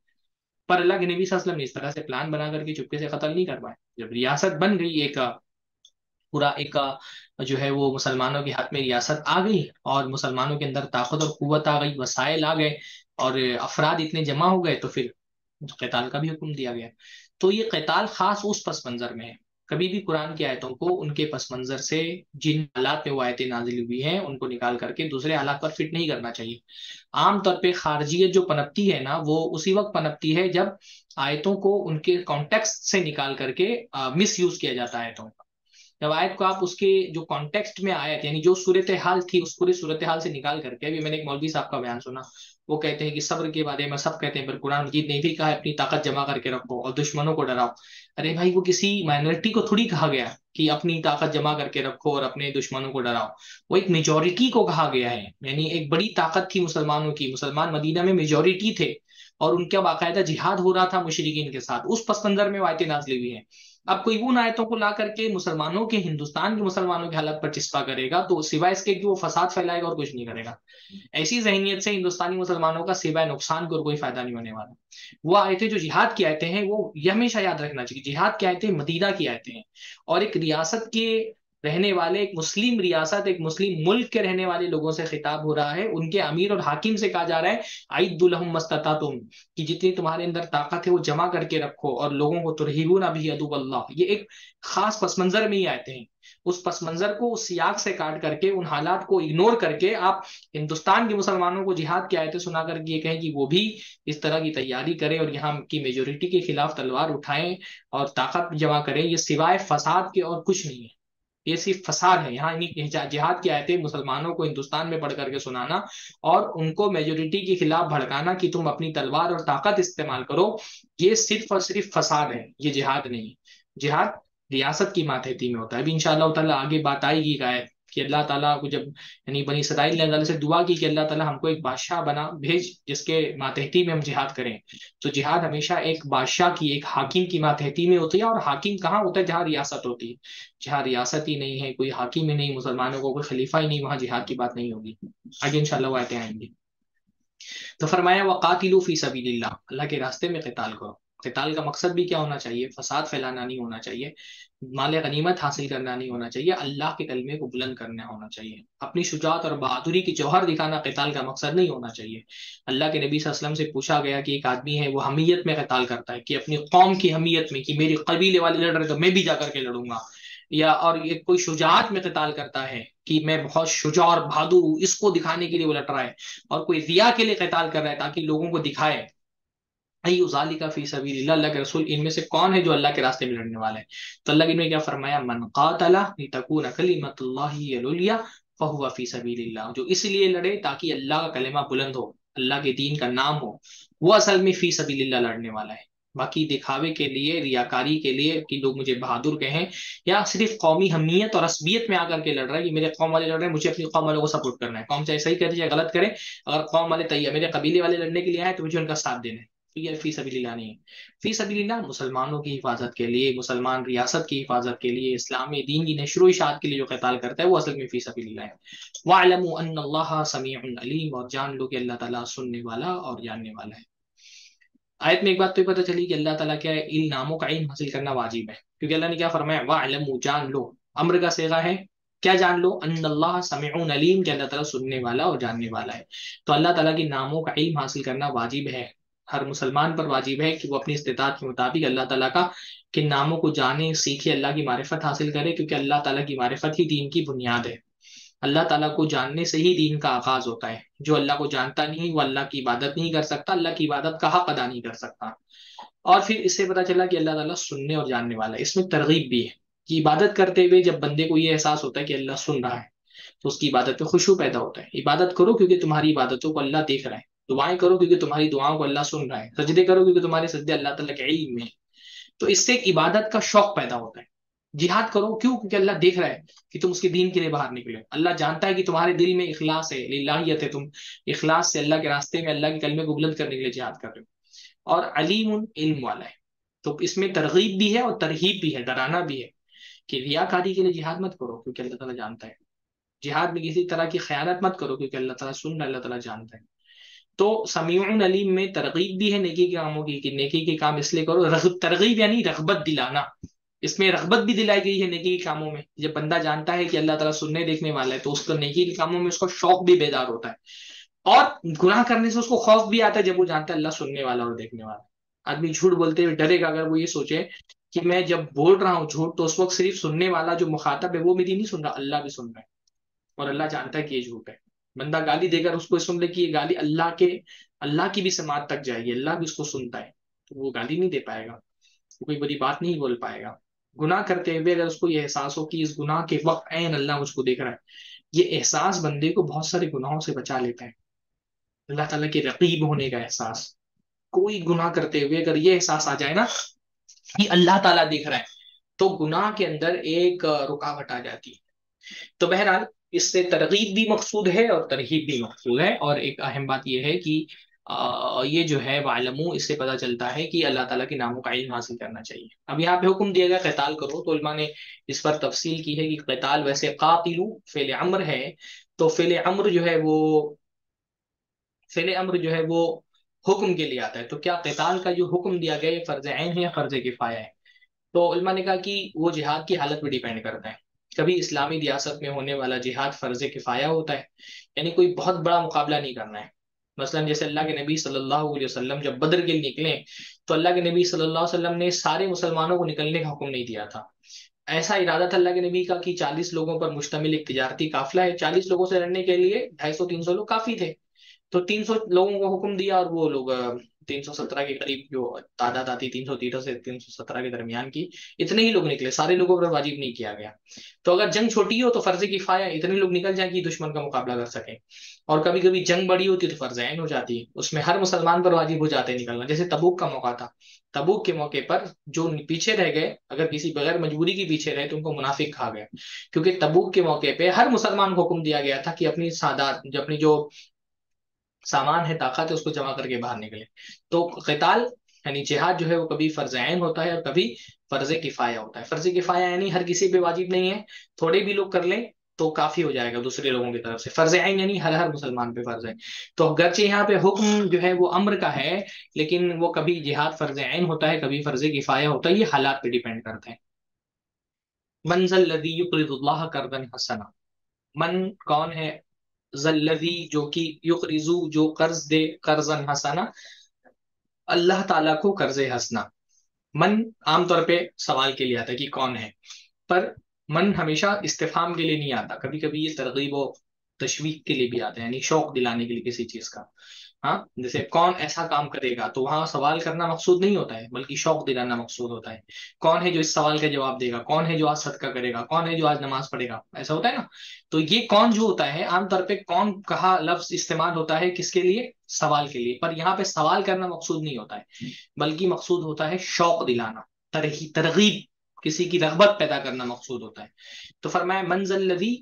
Speaker 1: पर अल्लाह के नबी वसल्लम ने इस तरह से प्लान बना करके चुपके से कत्ल नहीं कर जब रियासत बन गई एक पूरा एक जो है वो मुसलमानों के हाथ में रियासत आ गई और मुसलमानों के अंदर ताकत और कुत आ गई वसाइल आ गए और अफराद इतने जमा हो गए तो फिर कताल का भी हुक्म दिया गया। तो ये कताल खास उस पस मंजर में है। कभी भी कुरान की आयतों को उनके पस मंजर से जिन हालात में वो आयतें नाजिल हुई हैं, उनको निकाल करके दूसरे हालात पर फिट नहीं करना चाहिए। आमतौर पे खारजियत जो पनपती है ना, वो उसी वक्त पनपती है जब आयतों को उनके कॉन्टेक्स्ट से निकाल करके मिस यूज़ किया जाता है आयतों का। आयत को आप उसके जो कॉन्टेक्स्ट में आयत यानी जो सूरत हाल थी, उस पूरे सूरत हाल से निकाल करके अभी मैंने एक मौलवी साहब का बयान सुना। वो कहते हैं कि सब्र के बारे में, सब कहते हैं, पर कुरान मजीद ने भी कहा अपनी ताकत जमा करके रखो और दुश्मनों को डराओ। अरे भाई, वो किसी माइनॉरिटी को थोड़ी कहा गया कि अपनी ताकत जमा करके रखो और अपने दुश्मनों को डराओ। वो एक मेजोरिटी को कहा गया है, यानी एक बड़ी ताकत थी मुसलमानों की। मुसलमान मदीना में मेजोरिटी थे और उनका बाकायदा जिहाद हो रहा था मुशरकिन के साथ। उस पसंदर में वायते नाजली हुई है। अब कोई उन आयतों को ला करके मुसलमानों के हिंदुस्तान के मुसलमानों के हालत पर चिस्पा करेगा तो सिवाय इसके कि वो फसाद फैलाएगा और कुछ नहीं करेगा। ऐसी जहनीत से हिंदुस्तानी मुसलमानों का सिवाय नुकसान को और कोई फ़ायदा नहीं होने वाला। वो आयतें जो जिहाद की आयतें हैं, वो ये हमेशा याद रखना चाहिए। जिहाद की आयतें, मदीना की आयतें हैं। और एक रियासत के रहने वाले एक मुस्लिम रियासत, एक मुस्लिम मुल्क के रहने वाले लोगों से खिताब हो रहा है। उनके अमीर और हाकिम से कहा जा रहा है आईदुलहम मस्तता तुम कि जितनी तुम्हारे अंदर ताकत है, वो जमा करके रखो और लोगों को तुरहिबून अभी अदुब अल्लाह ये एक खास पस मंजर में ही आते हैं। उस पस मंजर को, उस सियाक से काट करके, उन हालात को इग्नोर करके आप हिंदुस्तान के मुसलमानों को जिहाद की आयतें सुना करके ये कहें कि वो भी इस तरह की तैयारी करें और यहाँ की मेजोरिटी के खिलाफ तलवार उठाएँ और ताकत जमा करें। ये सिवाय फसाद के और कुछ नहीं है। ये सिर्फ़ फसाद है। यहाँ जिहाद की आयतें मुसलमानों को हिंदुस्तान में पढ़ करके सुनाना और उनको मेजोरिटी के खिलाफ भड़काना कि तुम अपनी तलवार और ताकत इस्तेमाल करो, ये सिर्फ़ और सिर्फ़ फसाद है, ये जिहाद नहीं। जिहाद रियासत की मातहती में होता है। अभी इंशाल्लाह आगे बात आएगी गायब कि अल्लाह ताला को जब, यानी बनी सदाइल ने से दुआ की कि अल्लाह ताला हमको एक बादशाह बना, भेज, जिसके मातहती में हम जिहाद करें। तो जिहाद हमेशा एक बादशाह की, एक हाकिम की मातहती में होती है, और हाकिम कहाँ होता है? जहाँ रियासत होती है। जहाँ रियासत ही नहीं है, कोई हाकिम ही नहीं, मुसलमानों को, कोई खलीफा ही नहीं, वहाँ जिहाद की बात नहीं होगी। आगे इंशाल्लाह वो आते आएँगे। तो फरमाया, वकातिलू फ़ी सबीलिल्लाह अल्लाह के रास्ते में कताल करो। कताल का मकसद भी क्या होना चाहिए? फसाद फैलाना नहीं होना चाहिए। माल गनीमत हासिल करना नहीं होना चाहिए। अल्लाह के कलमे को बुलंद करना होना चाहिए। अपनी शुजात और बहादुरी की जौहर दिखाना कताल का मकसद नहीं होना चाहिए। अल्लाह के नबी वसल्लम से पूछा गया कि एक आदमी है, वो हमीयत में कताल करता है कि अपनी कौम की हमीयत में कि मेरी कबीले वाले लड़ रहे तो मैं भी जाकर के लड़ूँगा। या और ये कोई शुजात में कताल करता है कि मैं बहुत शुजा और बहादुर इसको दिखाने के लिए वो लड़ रहा है और कोई रिया के लिए कताल कर रहा है ताकि लोगों को दिखाए। का फ़ी सबील के रसूल, इनमें से कौन है जो अल्लाह के रास्ते में लड़ने वाला है? तो अल्लाह ने क्या फरमाया? मन कातला कलीमतुल्लाह फहुवा फ़ी जो इसलिए लड़े ताकि अल्लाह का कलेमा बुलंद हो, अल्लाह के दीन का नाम हो। वो असल में फ़ी सबीलिल्लाह लड़ने वाला है। बाकी दिखावे के लिए, रियाकारी के लिए कि लोग मुझे बहादुर कहें, या सिर्फ़ कौमी हमीयत और असबियत में आकर के लड़ रहा है कि मेरे कौम वाले लड़ रहे हैं, मुझे अपनी कौम वालों को सपोर्ट करना है। कौम चाहे सही करे चाहे गलत करे, अगर कौम वाले तैयार मेरे कबीले वाले लड़ने के लिए आए तो मुझे उनका साथ देना है। तो ये फ़ी सबीलिल्लाह नहीं है। फ़ी सबीलिल्लाह मुसलमानों की हिफाजत के लिए, मुसलमान रियासत की हिफाजत के लिए, इस्लामी दीन की नशरो इशात के लिए जो कताल करता है, वो असल में फ़ी सबीलिल्लाह है। वालमु अलीम, और जान लो कि अल्लाह ताला सुनने वाला और जानने वाला है। आयत में एक बात तो ये पता चली कि अल्लाह ताला क्या इन नामों का इल्म हासिल करना वाजिब है। क्योंकि अल्लाह ने क्या फरमाया वालमु जान लो। अम्र का सेगा है। क्या जान लो? अल्लाह अलीम, कि अल्लाह ताला सुनने वाला और जानने वाला है। तो अल्लाह ताला के नामों का इल्म हासिल करना वाजिब है। हर मुसलमान पर वाजिब है कि वो अपनी इस्तात के मुताबिक अल्लाह ताला का के नामों को जाने, सीखे, अल्लाह की मारिफत हासिल करे, क्योंकि अल्लाह ताला की मारिफत ही दीन की बुनियाद है। अल्लाह ताला को जानने से ही दीन का आगाज़ होता है। जो अल्लाह को जानता नहीं, वो अल्लाह की इबादत नहीं कर सकता, अल्लाह की इबादत का हक अदा नहीं कर सकता। और फिर इससे पता चला कि अल्लाह ताला सुनने और जानने वाला है। इसमें तरगीब भी है कि इबादत करते हुए जब बंदे को ये एहसास होता है कि अल्लाह सुन रहा है तो उसकी इबादत पे खुशबू पैदा होता है। इबादत करो क्योंकि तुम्हारी इबादतों को अल्लाह देख रहा है। दुआएँ करो क्योंकि तुम्हारी दुआओं को अल्लाह सुन रहा है, सजदे करो क्योंकि तुम्हारे सजदे अल्लाह तला के इल्म में तो इससे एक इबादत का शौक पैदा होता है। जिहाद करो, क्यों? क्योंकि अल्लाह देख रहा है कि तुम उसके दीन के लिए बाहर निकले अल्लाह जानता है कि तुम्हारे दिल में इखलास है लाहियत है, तुम इखलास से अल्लाह के रास्ते में, अल्लाह के कलमे को बुलंद करने के लिए जिहाद कर रहे हो। और अलीम उन इल्म वाला है। तो इसमें तरगीब भी है और तरहीब भी है, डराना भी है कि रियाकारी के लिए जिहाद मत करो क्योंकि अल्लाह तला जानता है। जिहाद में किसी तरह की ख्यालत मत करो क्योंकि अल्लाह तला सुन रहा अल्लाह तला जानता है। तो समीउन अलीम में तरगीब भी है, नेकी के कामों की, कि नेकी के काम इसलिए करो तरगीब यानी रगबत दिलाना। इसमें रगबत भी दिलाई गई है नेकी के कामों में। जब बंदा जानता है कि अल्लाह ताला सुनने देखने वाला है तो उसको नेकी के कामों में उसका शौक भी बेदार होता है। और गुनाह करने से उसको खौफ भी आता है जब वो जानता है अल्लाह सुनने वाला और देखने वाला आदमी झूठ बोलते हुए डरेगा, अगर वो ये सोचे कि मैं जब बोल रहा हूँ झूठ तो उस वक्त सिर्फ़ सुनने वाला जो मुखातब है, वो मेरी नहीं सुन रहा, अल्लाह भी सुन रहा है। और अल्लाह जानता है कि ये झूठ है। बंदा गाली देकर उसको सुन ले कि ये गाली अल्लाह के, अल्लाह की भी समाज तक जाएगी, अल्लाह भी उसको सुनता है तो वो गाली नहीं दे पाएगा, कोई बड़ी बात नहीं बोल पाएगा। गुनाह करते हुए अगर उसको ये एहसास हो कि इस गुनाह के वक्त एन अल्लाह मुझको देख रहा है, ये एहसास बंदे को बहुत सारे गुनाहों से बचा लेता है। अल्लाह ताला के रकीब होने का एहसास। कोई गुनाह करते हुए अगर ये एहसास आ जाए ना कि अल्लाह ताला देख रहा है तो गुनाह के अंदर एक रुकावट आ जाती है। तो बहरहाल इससे तरगीब भी मकसूद है और तरहीब भी मकसूद है। और एक अहम बात यह है कि आ, ये जो है वालमू इससे पता चलता है कि अल्लाह ताला के नामों का इल्म हासिल करना चाहिए। अब यहाँ पे हुक्म दिया गया कताल करो तो ने इस पर तफसील की है कि कताल वैसे कातिलू फेल अम्र है तो फेल अम्र जो है वो फेल अम्र जो है वो हुक्म के लिए आता है। तो क्या कताल का जो हुक्म दिया गया ये फ़र्ज़ आन है या फ़र्ज़ किफ़ाया है? तो ने कहा कि वो जिहाद की हालत पर डिपेंड करता है। कभी इस्लामी रियासत में होने वाला जिहाद फ़र्ज़ किफ़ाया होता है। यानी कोई बहुत बड़ा मुकाबला नहीं करना है। मसलन जैसे अल्लाह के नबी सल्लल्लाहु अलैहि वसल्लम जब बदर के लिए निकले तो अल्लाह के नबी सल्लल्लाहु अलैहि वसल्लम ने सारे मुसलमानों को निकलने का हुक्म नहीं दिया था। ऐसा इरादा था अल्लाह के नबी का कि चालीस लोगों पर मुश्तमिल एक तजारती काफिला है। चालीस लोगों से लड़ने के लिए ढाई सौ, तीन सौ लोग काफ़ी थे। तो तीन सौ लोगों को हुक्म दिया और वो लोग तीन सौ सत्रह के करीब जो तादाद आती तीन सौ तेरह से तीन सौ सत्रह के दरमियान की इतने ही लोग निकले, सारे लोगों पर वाजिब नहीं किया गया। तो अगर जंग छोटी हो तो फ़र्ज़ किफाया इतने लोग निकल जाए कि दुश्मन का मुकाबला कर सके। और कभी कभी जंग बड़ी होती तो फ़र्ज़ हो जाती है। उसमें हर मुसलमान पर वाजिब हो जाते निकलना। जैसे तबूक का मौका था। तबूक के मौके पर जो पीछे रह गए, अगर किसी बगैर मजबूरी के पीछे रहे तो उनको मुनाफिक खा गया क्योंकि तबूक के मौके पर हर मुसलमान को हुक्म दिया गया था कि अपनी सादात, अपनी जो सामान है, ताकत है, उसको जमा करके बाहर निकले। तो कताल, यानी जिहाद जो है, वो कभी फ़र्ज़ आन होता है और कभी फ़र्ज़ किफाया होता है। फ़र्ज़ किफाया यानी हर किसी पे वाजिब नहीं है। थोड़े भी लोग कर लें तो काफ़ी हो जाएगा दूसरे लोगों की तरफ़ से। फ़र्ज़ आइन यानी हर हर मुसलमान पे फ़र्ज़ है। तो अगरचे यहाँ पे हुक्म जो है, वो अम्र का है, लेकिन वो कभी जिहाद फ़र्ज़ आइन होता है, कभी फ़र्ज़ किफाया होता है, ये हालात पे डिपेंड करते हैं। मंजल लदी करदन हसना। मन कौन है? जल्लवी जो कि युकरिजू जो कर्ज दे, कर्जन हसाना, अल्लाह ताला को कर्ज हसना। मन आमतौर पे सवाल के लिए आता है कि कौन है? पर मन हमेशा इस्तेफाम के लिए नहीं आता। कभी कभी ये तरगीब व तशवीक के लिए भी आता है, यानी शौक दिलाने के लिए किसी चीज़ का। हाँ जैसे कौन ऐसा काम करेगा तो वहाँ सवाल करना मकसूद नहीं होता है, बल्कि शौक दिलाना मकसूद होता है। कौन है जो इस सवाल का जवाब देगा, कौन है जो आज सदका करेगा, कौन है जो आज नमाज़ पढ़ेगा, ऐसा होता है ना? तो ये कौन जो होता है, आमतौर पे कौन कहा लफ्ज इस्तेमाल होता है किसके लिए? सवाल के लिए। पर यहाँ पे सवाल करना मकसूद नहीं होता है, बल्कि मकसूद होता है शौक दिलाना, तरही, तरगीब, किसी की रगबत पैदा करना मकसूद होता है। तो फरमाया, मंजल लदी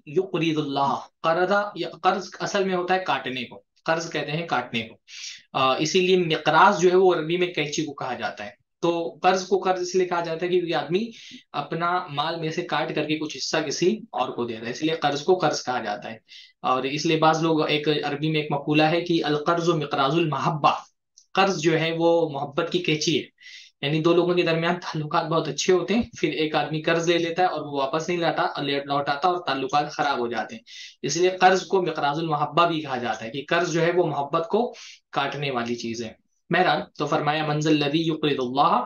Speaker 1: कर्जा कर्ज असल में होता है काटने को। कर्ज कहते हैं काटने को। इसीलिए मकराज जो है वो अरबी में कैची को कहा जाता है। तो कर्ज को कर्ज इसलिए कहा जाता है क्योंकि आदमी अपना माल में से काट करके कुछ हिस्सा किसी और को देता है, इसलिए कर्ज को कर्ज कहा जाता है। और इसलिए बाज लोग एक अरबी में एक मकूला है कि अलकर्ज मकराजुल महब्बा। कर्ज जो है वो मोहब्बत की कैची है। यानी दो लोगों के दरमियान ताल्लुकात बहुत अच्छे होते हैं। फिर एक आदमी कर्ज ले लेता है और वो वापस नहीं लाता लौट आता और ताल्लुकात खराब हो जाते हैं। इसलिए कर्ज को मकराजुल मोहब्बा भी कहा जाता है कि कर्ज जो है वो मोहब्बत को काटने वाली चीज़ है। महरान तो फरमाया, मंजिल लदी युकरदुल्लाह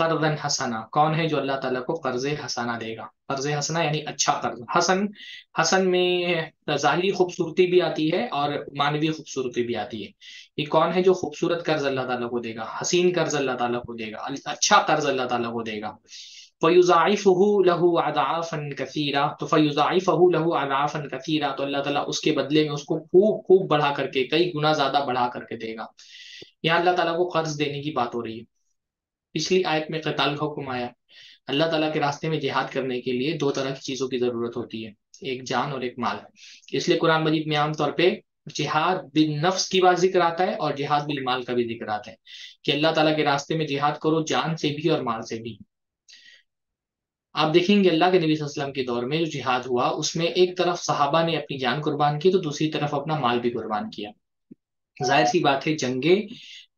Speaker 1: कर्जन हसना। कौन है जो अल्लाह ताला को कर्ज हसना देगा? कर्ज हसना यानी अच्छा कर्ज। हसन हसन में ज़ाहरी खूबसूरती भी आती है और मानवी खूबसूरती भी आती है। ये कौन है जो खूबसूरत कर्ज अल्लाह ताला को देगा? हसीन कर्ज अल्लाह ताला को देगा। अच्छा कर्ज अल्लाह ताला को देगा। फ़युज़ाइफ़हु लहु अदाफ़न कसीरा। तो फ़युज़ाइफ़हु लहु अदाफ़न कसीरा। तो अल्लाह ताला उसके बदले में उसको खूब खूब बढ़ा करके, कई गुना ज़्यादा बढ़ा करके देगा। यहाँ अल्लाह ताला को कर्ज देने की बात हो रही है। पिछली आयत में कताल का हुक्म आया। अल्लाह ताला के रास्ते में जिहाद करने के लिए दो तरह की चीज़ों की ज़रूरत होती है, एक जान और एक माल। इसलिए कुरान मजीद में आमतौर पर जिहाद बिन नफ्स की बात ज़िक्र आता है और जिहाद बिल माल का भी ज़िक्र आता है कि अल्लाह ताला के रास्ते में जिहाद करो जान से भी और माल से भी। आप देखेंगे अल्लाह के नबी वसल्लम के दौर में जो जिहाद हुआ, उसमें एक तरफ़ सहाबा ने अपनी जान कुर्बान की तो दूसरी तरफ़ अपना माल भी कुर्बान किया। ज़ाहिर सी बात है, जंगे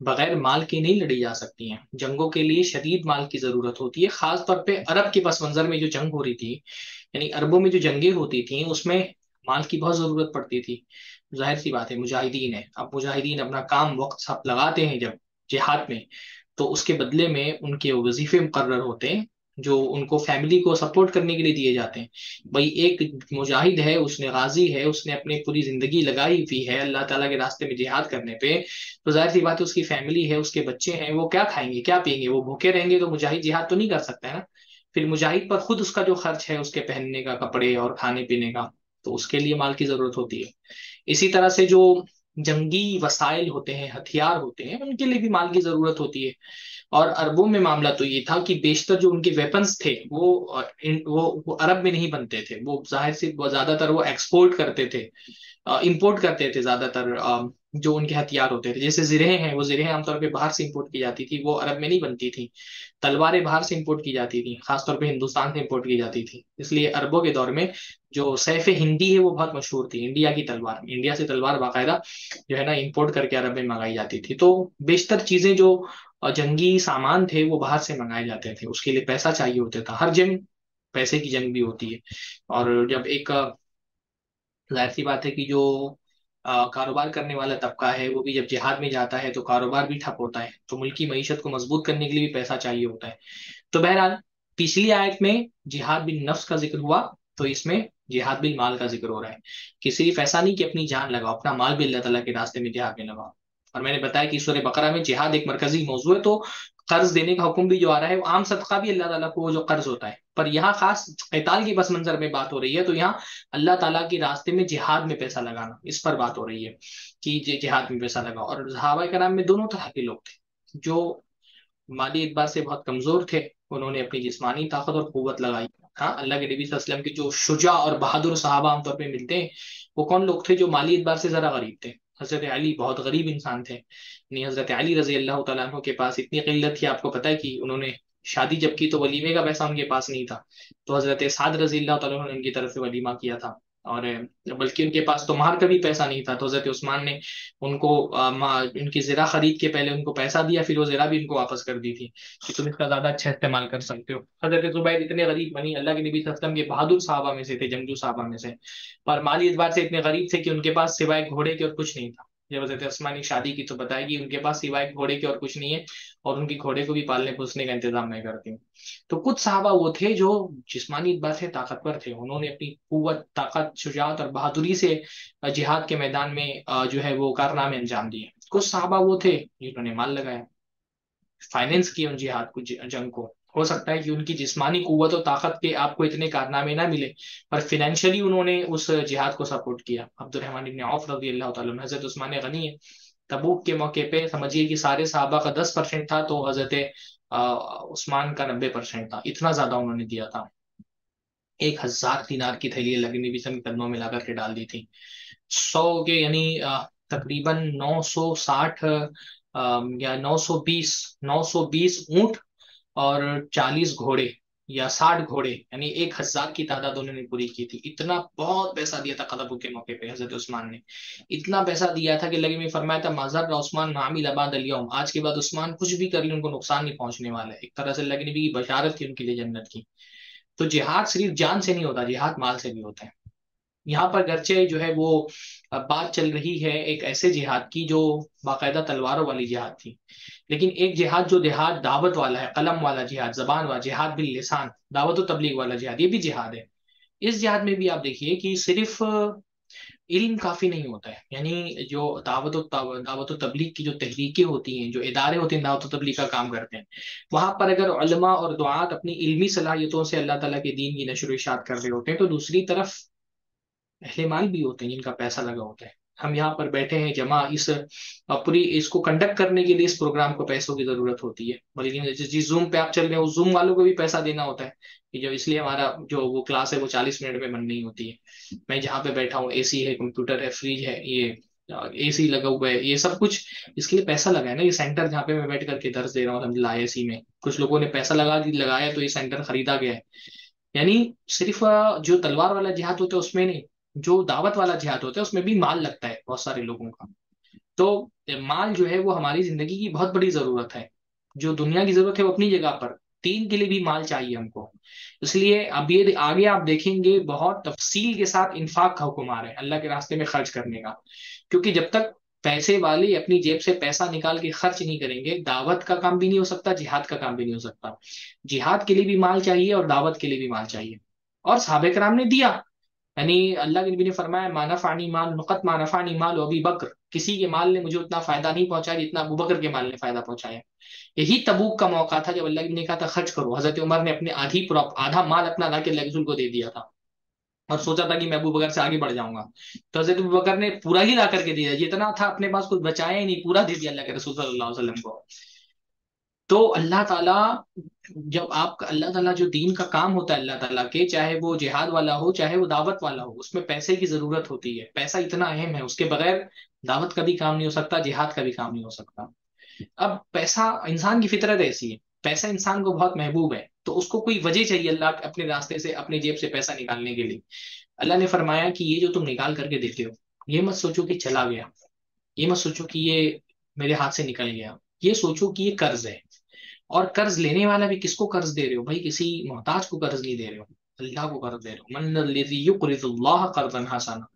Speaker 1: बगैर माल के नहीं लड़ी जा सकती हैं। जंगों के लिए शदीद माल की ज़रूरत होती है खास तौर पे अरब के पस मंजर में जो जंग हो रही थी, यानी अरबों में जो जंगे होती थी, उसमें माल की बहुत ज़रूरत पड़ती थी। ज़ाहिर सी बात है, मुजाहिदीन है। अब मुजाहिदीन अपना काम वक्त सब लगाते हैं जब जिहाद में तो उसके बदले में उनके वजीफे मुकर होते हैं। जो उनको फैमिली को सपोर्ट करने के लिए दिए जाते हैं। भाई, एक मुजाहिद है, उसने गाजी है, उसने अपनी पूरी ज़िंदगी लगाई हुई है, अल्लाह ताला के रास्ते में जिहाद करने पे। तो ज़ाहिर सी बात है, उसकी फैमिली है, उसके बच्चे हैं, वो क्या खाएँगे, क्या पियेंगे? वो भूखे रहेंगे तो मुजाहिद जिहाद तो नहीं कर सकता है ना? फिर मुजाहिद पर खुद उसका जो खर्च है, उसके पहनने का कपड़े और खाने पीने का तो उसके लिए माल की ज़रूरत होती है। इसी तरह से जो जंगी वसाइल होते हैं, हथियार होते हैं, उनके लिए भी माल की ज़रूरत होती है। और अरबों में मामला तो ये था कि बेशतर जो उनके वेपन्स थे वो वो, वो अरब में नहीं बनते थे। वो ज़ाहिर से ज़्यादातर वो एक्सपोर्ट करते थे इंपोर्ट करते थे ज़्यादातर जो उनके हथियार होते थे। जैसे जिरह हैं वो जिरह आमतौर पर बाहर से इंपोर्ट की जाती थी वो अरब में नहीं बनती थी। तलवारें बाहर से इंपोर्ट की जाती थी, खासतौर पे हिंदुस्तान से इंपोर्ट की जाती थी। इसलिए अरबों के दौर में जो सैफ हिंदी है वो बहुत मशहूर थी, इंडिया की तलवार। इंडिया से तलवार बाकायदा जो है ना इम्पोर्ट करके अरब में मंगाई जाती थी। तो बेशतर चीज़ें जो जंगी सामान थे, वो बाहर से मंगाए जाते थे। उसके लिए पैसा चाहिए होता था। हर जंग पैसे की जंग भी होती है। और जब एक, ज़ाहिर सी बात है कि जो कारोबार करने वाला तबका है, वो भी जब जिहाद में जाता है तो कारोबार भी ठप होता है तो मुल्क की मीशत को मज़बूत करने के लिए भी पैसा चाहिए होता है। तो बहरहाल, पिछली आयत में जिहाद बिन नफ्स का ज़िक्र हुआ तो इसमें जिहाद बिन माल का ज़िक्र हो रहा है। कि सिर्फ़ ऐसा नहीं कि अपनी जान लगाओ, अपना माल भी अल्लाह तला के रास्ते में जिहाद में लगाओ। और मैंने बताया कि सूर्य बकरा में जिहाद एक मरकजी मौजू है तो कर्ज देने का हुक्म भी जो आ रहा है, वो आम सदका भी अल्लाह ताला को जो कर्ज होता है। पर यहाँ खास कैताल की बस मंजर में बात हो रही है तो यहाँ अल्लाह ताला के रास्ते में जिहाद में पैसा लगाना, इस पर बात हो रही है कि जिहाद में पैसा लगाओ। और जहाबा कराम में दोनों तरह के लोग थे, जो माली एतबार से बहुत कमज़ोर थे, उन्होंने अपनी जिसमानी ताकत और कुत लगाई। हाँ अल्लाह के नबी वसल्लम के जो शुजा और बहादुर साहबा आमतौर पर मिलते हैं, वो कौन लोग थे जो माली एतबार से जरा गरीब थे? हज़रत अली बहुत गरीब इंसान थे। नहीं हज़रत अली रज़ी अल्लाह तु के पास इतनी किल्लत थी, आपको पता है कि उन्होंने शादी जब की तो वलीमे का पैसा उनके पास नहीं था। तो हज़रत साद रज़ी अल्लाह ने उनकी तरफ़ से वलीमा किया था। और बल्कि उनके पास तो मार का भी पैसा नहीं था तो हज़रत उस्मान ने उनको उनकी ज़रा खरीद के पहले उनको पैसा दिया, फिर वो ज़रा भी उनको वापस कर दी थी, कि तुम इसका ज़्यादा अच्छा इस्तेमाल कर सकते हो। हज़रत जुबैर इतने गरीब बनी, अल्लाह के नबी सस्लम के बहादुर साहबा में से थे, जंगजू साहबा में से, पर माली इतबार से इतने गरीब थे कि उनके पास सिवाय घोड़े के और कुछ नहीं था। जब हज़रत असमानी शादी की तो बताएगी उनके पास सिवाय घोड़े के और कुछ नहीं है और उनकी घोड़े को भी पालने पोसने का इंतज़ाम नहीं करती। हूँ तो कुछ साहबा वो थे जो जिसमानी बात से ताकतवर थे। उन्होंने अपनी कुत ताकत, शुजात और बहादुरी से जिहाद के मैदान में जो है वो कारनामे अंजाम दिए। कुछ साहबा वो थे जिन्होंने माल लगाया फाइनेंस किया उन जिहाद को जंग को। हो सकता है कि उनकी जिस्मानी कुत और ताकत के आपको इतने कारनामे ना मिले, पर फिनेंशियली उन्होंने उस जिहाद को सपोर्ट किया। अब्दुलरहमान इब्न औफ रज़ी अल्लाह हज़रत उस्मान गनी है। तबूक के मौके पे समझिए कि सारे साहबा का दस परसेंट था तो हज़रत उस्मान का नब्बे परसेंट था। इतना ज़्यादा उन्होंने दिया था। एक हज़ार दिनार की थैली लगनी भी सब कदमों में लगा के डाल दी थी। सौ के, यानी तकरीबन नौ सौ साठ या नौ सौ बीस, नौ सौ बीस ऊँट और चालीस घोड़े या साठ घोड़े, यानी एक हज़ार की तादाद उन्होंने पूरी की थी। इतना बहुत पैसा दिया था कदबू के मौके पे, हज़रत उस्मान ने। इतना पैसा दिया था कि लगे में फरमाया था मजहर उस्मान मामिल आबाद अलियम। आज के बाद उस्मान कुछ भी कर ले, उनको नुकसान नहीं पहुँचने वाला है। एक तरह से लगे नबी की बशारत थी उनके लिए जन्नत की। तो जिहाद सिर्फ़ जान से नहीं होता, जिहाद माल से भी होता है। यहाँ पर गर्चे जो है वो बात चल रही है एक ऐसे जिहाद की जो बाकायदा तलवारों वाली जिहाद थी। लेकिन एक जिहाद जो जिहाद दावत वाला है, कलम वाला जिहाद, जबान वाला जिहाद, बिल लिसान, दावत व तबलीग वाला जिहाद, ये भी जिहाद है। इस जिहाद में भी आप देखिए कि सिर्फ़ इल्म काफ़ी नहीं होता है। यानी जो दावत दावत तबलीग की जो तहरीकें होती हैं, जो इदारे होते हैं, दावत तबलीग का काम करते हैं, वहाँ पर अगर उलमा और दुआत अपनी इल्मी सलाहियतों से अल्लाह ताला के दीन की नशर इशात कर रहे होते हैं तो दूसरी तरफ़ अहले भी होते हैं, जिनका पैसा लगा होता है। हम यहाँ पर बैठे हैं, जमा, इस पूरी इसको कंडक्ट करने के लिए इस प्रोग्राम को पैसों की ज़रूरत होती है। लेकिन जिस जूम पे आप चल रहे हो जूम वालों को भी पैसा देना होता है कि जो इसलिए हमारा जो वो क्लास है वो चालीस मिनट में बन नहीं होती है। मैं जहाँ पे बैठा हूँ एसी है कंप्यूटर है फ्रिज है, ये एसी लगा हुआ है, ये सब कुछ इसके लिए पैसा लगा है ना। ये सेंटर जहाँ पे मैं बैठ करके दर्ज दे रहा हूँ, समझ एसी में। कुछ लोगों ने पैसा लगा लगाया तो ये सेंटर खरीदा गया है। यानी सिर्फ़ जो तलवार वाला जिहाद होता है उसमें नहीं जो दावत वाला जिहाद होता है, उसमें भी माल लगता है बहुत सारे लोगों का। तो माल जो है, वो हमारी ज़िंदगी की बहुत बड़ी ज़रूरत है। जो दुनिया की ज़रूरत है, वो अपनी जगह पर। तीन के लिए भी माल चाहिए हमको। इसलिए अब ये आगे आप देखेंगे, बहुत तफसील के साथ इंफाक का हुक्म आ रहा है, अल्लाह के रास्ते में खर्च करने का। क्योंकि जब तक पैसे वाले अपनी जेब से पैसा निकाल के खर्च नहीं करेंगे, दावत का काम भी नहीं हो सकता, जिहाद का काम भी नहीं हो सकता। जिहाद के लिए भी माल चाहिए और दावत के लिए भी माल चाहिए। और साबिक राम ने दिया। यानी अल्लाह के नबी ने फरमाया मानफानी माल नुकत मानफानी माल अभी बकर। किसी के माल ने मुझे उतना फ़ायदा नहीं पहुँचाया जितना अबू बकर के माल ने फ़ायदा पहुँचाया। यही तबूक का मौका था जब अल्लाह ने कहा था, खर्च करो। हज़रत उमर ने अपने आधी आधा माल अपना ला के लहजुल को दे दिया था और सोचा था कि मैं अबू बकर से आगे बढ़ जाऊँगा। तो हज़रत अबू बकर ने पूरा ही ला करके दिया। जितना था, अपने पास कुछ बचाया ही नहीं, पूरा दे दिया अल्लाह के रसूल सल्लल्लाहु अलैहि वसल्लम को। तो अल्लाह ताला, जब आप, अल्लाह ताला जो दीन का काम होता है अल्लाह ताला के, चाहे वो जिहाद वाला हो, चाहे वो दावत वाला हो, उसमें पैसे की ज़रूरत होती है। पैसा इतना अहम है, उसके बगैर दावत का भी काम नहीं हो सकता, जिहाद का भी काम नहीं हो सकता। अब पैसा इंसान की फितरत ऐसी है। पैसा इंसान को बहुत महबूब है तो उसको कोई वजह चाहिए अल्लाह अपने रास्ते से, अपने जेब से पैसा निकालने के लिए। अल्लाह ने फरमाया कि ये जो तुम निकाल करके देते हो, ये मत सोचो कि चला गया। ये मत सोचो कि ये मेरे हाथ से निकल गया। ये सोचो कि ये कर्ज है। और कर्ज लेने वाला भी किसको कर्ज दे रहे हो? भाई किसी मोहताज को कर्ज नहीं दे रहे हो। अल्लाह को कर्ज दे रहे हो। मन कर्जन हसाना।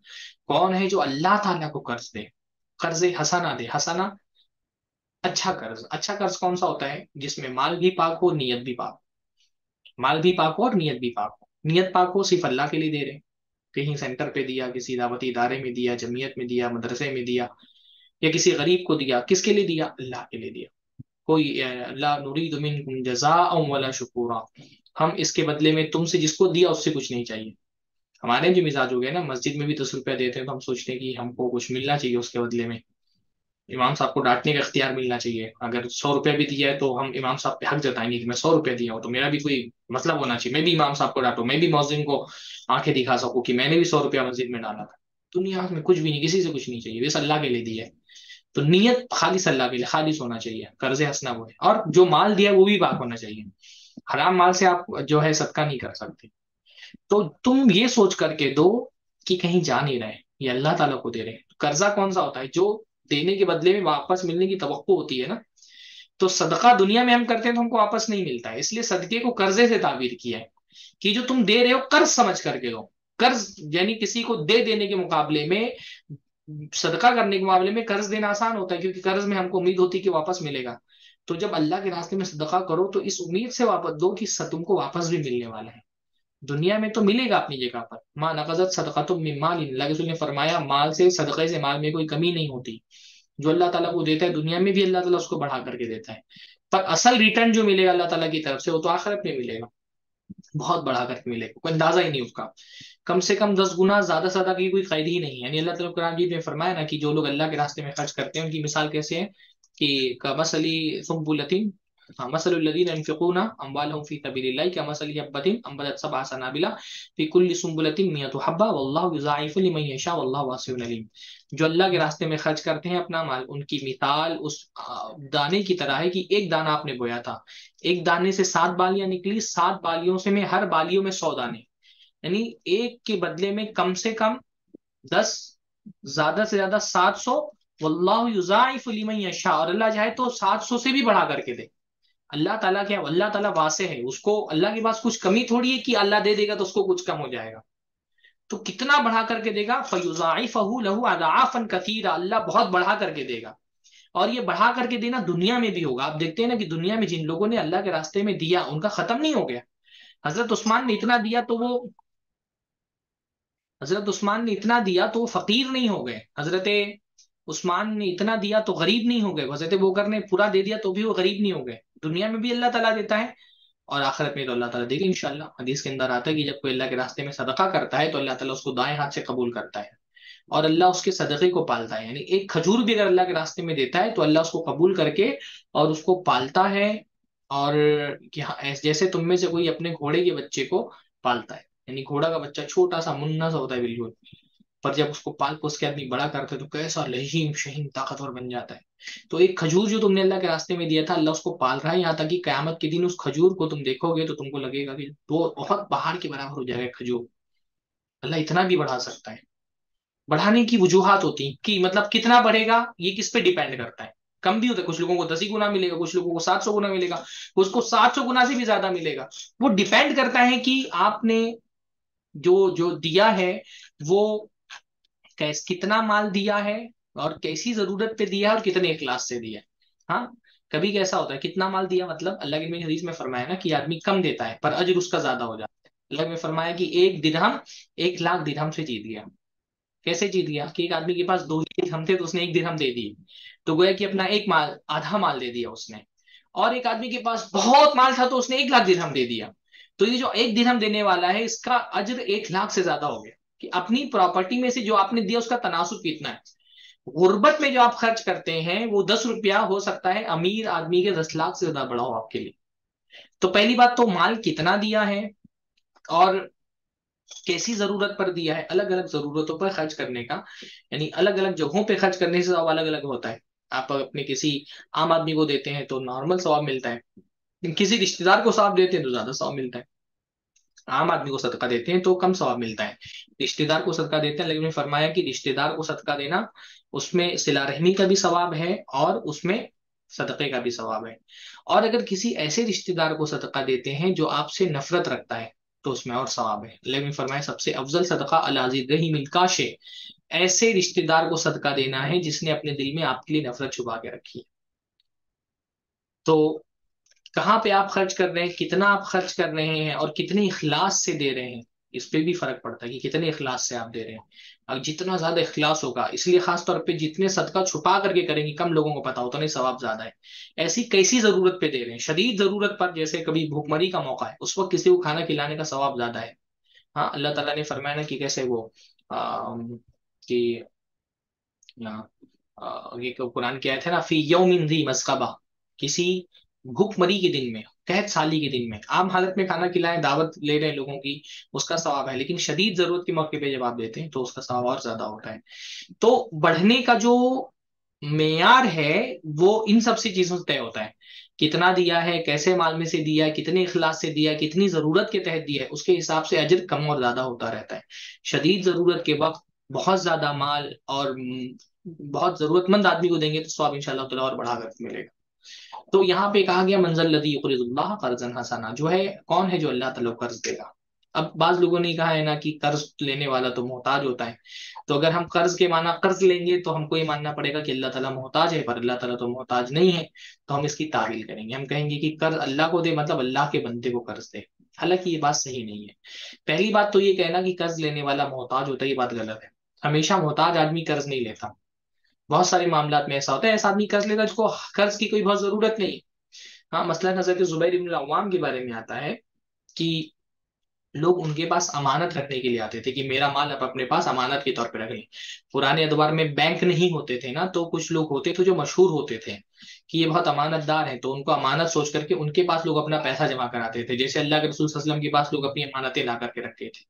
Speaker 1: कौन है जो अल्लाह ताला को कर्ज दे? कर्ज हसाना दे। हसाना अच्छा कर्ज। अच्छा कर्ज कौन सा होता है? जिसमें माल भी पाक हो, नियत भी पाक माल भी पाक हो और नियत भी पाक हो। नियत पाक हो सिर्फ़ अल्लाह के लिए दे रहे हैं। कहीं सेंटर पे दिया, किसी दावती इदारे में दिया, जमीयत में दिया, मदरसे में दिया, या किसी गरीब को दिया, किसके लिए दिया? अल्लाह के लिए दिया। कोई ला नुरीद मिनकुम जज़ाअम वला शुकुरा। हम इसके बदले में तुमसे जिसको दिया उससे कुछ नहीं चाहिए। हमारे जो मिजाज हो गए ना, मस्जिद में भी दस रुपया देते हैं तो हम सोचते हैं कि हमको कुछ मिलना चाहिए उसके बदले में। इमाम साहब को डांटने का इख्तियार मिलना चाहिए। अगर सौ रुपया भी दिया है तो हम इमाम साहब पे हक जताएँगे कि मैं सौ रुपया दिया हूँ तो मेरा भी कोई मतलब होना चाहिए। मैं भी इमाम साहब को डांटू, मैं भी मौजिन को आँखें दिखा सकूँ कि मैंने भी सौ रुपया मस्जिद में डाला था। दुनिया में कुछ भी नहीं, किसी से कुछ नहीं चाहिए। बस अल्लाह के लिए दिया है। तो नीयत खाली अल्लाह के लिए खालिश होना चाहिए, कर्ज हंसना है। और जो माल दिया वो भी पाक होना चाहिए। हराम माल से आप जो है सदका नहीं कर सकते। तो तुम ये सोच करके दो कि कहीं जा नहीं रहे, ये अल्लाह ताला को दे रहे हैं। कर्जा कौन सा होता है? जो देने के बदले में वापस मिलने की तो होती है ना तो सदका दुनिया में हम करते हैं तो हमको वापस नहीं मिलता है। इसलिए सदके को कर्जे से ताबीर किया है कि जो तुम दे रहे हो, कर्ज समझ करके दो। कर्ज यानी किसी को दे देने के मुकाबले में सदका करने के मामले में कर्ज देना आसान होता है, क्योंकि कर्ज में हमको उम्मीद होती है कि वापस मिलेगा। तो जब अल्लाह के रास्ते में सदका करो तो इस उम्मीद से वापस, दो कि तुमको वापस भी मिलने वाला है। दुनिया में तो मिलेगा अपनी जगह पर। माँ नकजत सदका तुम माल ने फरमाया, माल से सदक़े से माल में कोई कमी नहीं होती। जो अल्लाह ताला को देता है, दुनिया में भी अल्लाह ताला उसको बढ़ा करके देता है। पर असल रिटर्न जो मिलेगा अल्लाह ताला की तरफ़ से, वो तो आखिरत में मिलेगा। बहुत बढ़ा करके मिलेगा कोई अंदाज़ा ही नहीं उसका। कम से कम दस गुना ज़्यादा से ज़्यादा की कोई कैद ही नहीं है। यानी अल्लाह तला कुरान ने फरमाया ना कि जो लोग अल्लाह के रास्ते में खर्च करते हैं, उनकी मिसाल कैसे है कि कमसली सुम्बुलतिन के रास्ते में खर्च करते हैं अपना माल, उनकी मिसाल उस दाने की तरह है कि एक दाना आपने बोया था। एक दाने से सात बालियाँ निकली, सात बालियों से में, हर बालियों में सौ दाने। यानी एक के बदले में कम से कम दस, ज़्यादा से ज़्यादा सात सौ यशा और अल्लाह चाहे तो सात सौ से भी बढ़ा करके दे। अल्लाह ताला क्या, अल्लाह ताला वासे है। उसको अल्लाह के पास कुछ कमी थोड़ी है कि अल्लाह दे देगा तो उसको कुछ कम हो जाएगा। तो कितना बढ़ा करके देगा? फयुजाफहू लहू अदाफन कसीरा। अल्लाह बहुत बढ़ा करके देगा। और ये बढ़ा करके देना दुनिया में भी होगा। आप देखते हैं ना कि दुनिया में जिन लोगों ने अल्लाह के रास्ते में दिया, उनका खत्म नहीं हो गया। हज़रत उस्मान ने इतना दिया तो वो, हज़रत उस्मान ने इतना दिया तो वो फकीर नहीं हो गए। हज़रत उस्मान ने इतना दिया तो गरीब नहीं हो गए। हज़रत बोकर ने पूरा दे दिया तो भी वो गरीब नहीं हो गए। दुनिया में भी अल्लाह ताला देता है और आखिरत में तो अल्लाह ताला देगा, इंशाल्लाह। हदीस के अंदर आता है कि जब कोई अल्लाह के रास्ते में सदका करता है तो अल्लाह ताला उसको दाएँ हाथ से कबूल करता है और अल्लाह उसके सदक़े को पालता है। यानी एक खजूर भी अगर अल्लाह के रास्ते में देता है तो अल्लाह उसको कबूल करके और उसको पालता है और कि हाँ जैसे तुम में से कोई अपने घोड़े के बच्चे को पालता है। यानी घोड़ा का बच्चा छोटा सा, मुन्ना सा होता है बिल्कुल, पर जब उसको पाल पोस के आदमी बड़ा करते है तो कैसा लहीम शहीन ताकतवर बन जाता है। तो एक खजूर जो तुमने अल्लाह के रास्ते में दिया था, अल्लाह उसको पाल रहा है यहाँ तक कि कयामत के दिन उस खजूर को तुम देखोगे तो तुमको लगेगा कि वो बहुत पहाड़ के बराबर हो जाएगा खजूर। अल्लाह इतना भी बढ़ा सकता है। बढ़ाने की वजूहत होती कि मतलब कितना बढ़ेगा, ये किस पे डिपेंड करता है। कम भी होता है, कुछ लोगों को दस ही गुना मिलेगा, कुछ लोगों को सात सौ गुना मिलेगा उसको सात सौ गुना से भी ज़्यादा मिलेगा। वो डिपेंड करता है कि आपने जो जो दिया है, वो कैस, कितना माल दिया है और कैसी ज़रूरत पे दिया और कितने इखलास से दिया हाँ। कभी कैसा होता है, कितना माल दिया मतलब अल्लाह के हदीस में फरमाया ना कि आदमी कम देता है, पर अजर उसका ज़्यादा हो जाता है। अल्लाह में फरमाया कि एक दिरहम, एक लाख दिरहम से जीत गया कैसे जीत गया कि एक आदमी के पास दो ही दिरहम थे तो उसने एक दिरहम दे दिए तो गोया कि अपना एक माल, आधा माल दे दिया उसने। और एक आदमी के पास बहुत माल था तो उसने एक लाख दिरहम दे दिया। तो ये जो एक दिरहम देने वाला है, इसका अजर एक लाख से ज़्यादा हो गया। कि अपनी प्रॉपर्टी में से जो आपने दिया, उसका तनासुब कितना है? गुर्बत में जो आप खर्च करते हैं, वो दस रुपया हो सकता है, अमीर आदमी के दस लाख से ज़्यादा बड़ा हो आपके लिए। तो पहली बात तो माल कितना दिया है और कैसी ज़रूरत पर दिया है अलग अलग जरूरतों पर खर्च करने का, यानी अलग अलग जगहों पे खर्च करने से अलग अलग होता है। आप अपने किसी आम आदमी को देते हैं तो नॉर्मल सवाब मिलता है किसी रिश्तेदार को सवाब देते हैं तो ज़्यादा सवाब मिलता है। आम आदमी को सदका देते हैं तो कम सवाब मिलता है। रिश्तेदार को सदका देते हैं, लेकिन फरमाया कि रिश्तेदार को सदका देना उसमें सिला रहमी का भी सवाब है और उसमें सदक़े का भी सवाब है। और अगर किसी ऐसे रिश्तेदार को सदका देते हैं जो आपसे नफरत रखता है तो उसमें और सवाब है। लेकिन फरमाया, सबसे अफजल सदका अलाजिद रही मिलकाशे ऐसे रिश्तेदार को सदका देना है जिसने अपने दिल में आपके लिए नफरत छुपा के रखी है। तो कहाँ पे आप खर्च कर रहे हैं, कितना आप खर्च कर रहे हैं और कितने इखलास से दे रहे हैं? इस पे भी फ़र्क पड़ता है कि कितने इखलास से आप दे रहे हैं। अब जितना ज़्यादा इखलास होगा इसलिए खास तौर पे जितने सदका छुपा करके करेंगे कम लोगों को पता होता नहीं सवाब ज़्यादा है। ऐसी कैसी ज़रूरत पे दे रहे हैं? शदीद ज़रूरत पर जैसे कभी भूखमरी का मौका है उस वक्त किसी को खाना खिलाने का सवाब ज़्यादा है। हाँ अल्लाह तला ने फरमाया ना कि कैसे वो आ, कि ये कुरान क्या थे ना फ़ी यौमिन दी किसी भूखमरी के दिन में कहत साली के दिन में। आम हालत में खाना खिलाएँ, दावत ले रहे हैं लोगों की, उसका सवाब है। लेकिन शदीद ज़रूरत के मौके पे जब आप देते हैं तो उसका सवाब और ज़्यादा होता है। तो बढ़ने का जो मेयार है, वो इन सब सबसे चीज़ों से तय होता है। कितना दिया है, कैसे माल में से दिया है, कितने इखलास से दिया कितनी ज़रूरत के तहत दिया है, उसके हिसाब से अजर कम और ज़्यादा होता रहता है। शदीद ज़रूरत के वक्त बहुत ज़्यादा माल और बहुत जरूरतमंद आदमी को देंगे तो स्वाब इंशाल्लाह और बढ़ा कर मिलेगा। तो यहाँ पे कहा गया, मंजल लदी कर्जन हसाना जो है, कौन है जो अल्लाह तला कर्ज देगा? अब बाज लोगों ने कहा है ना कि कर्ज लेने वाला तो मोहताज होता है। तो अगर हम कर्ज के माना कर्ज लेंगे तो हमको ये मानना पड़ेगा कि अल्लाह ताला मोहताज है, पर अल्लाह ताला तो मोहताज नहीं है। तो हम इसकी तावील करेंगे। हम कहेंगे कि कर्ज अल्लाह को दे मतलब अल्लाह के बंदे को कर्ज दे। हालाँकि ये बात सही नहीं है। पहली बात तो ये कहना कि कर्ज लेने वाला मोहताज होता है, ये बात गलत है। हमेशा मोहताज आदमी कर्ज नहीं लेता। बहुत सारे मामला में ऐसा होता है, ऐसा आदमी कर्ज लेता जिसको कर्ज की कोई बहुत ज़रूरत नहीं हाँ। मसला नज़र के जुबैर इब्न अवाम के बारे में आता है कि लोग उनके पास अमानत रखने के लिए आते थे कि मेरा माल आप अपने पास अमानत के तौर पर रख लें। पुराने अदबार में बैंक नहीं होते थे ना तो कुछ लोग होते थे जो मशहूर होते थे कि ये बहुत अमानतदार हैं तो उनको अमानत सोच करके उनके पास लोग अपना पैसा जमा कराते थे। जैसे अल्लाह के रसूल के पास लोग अपनी अमानतें ला करके रखते थे।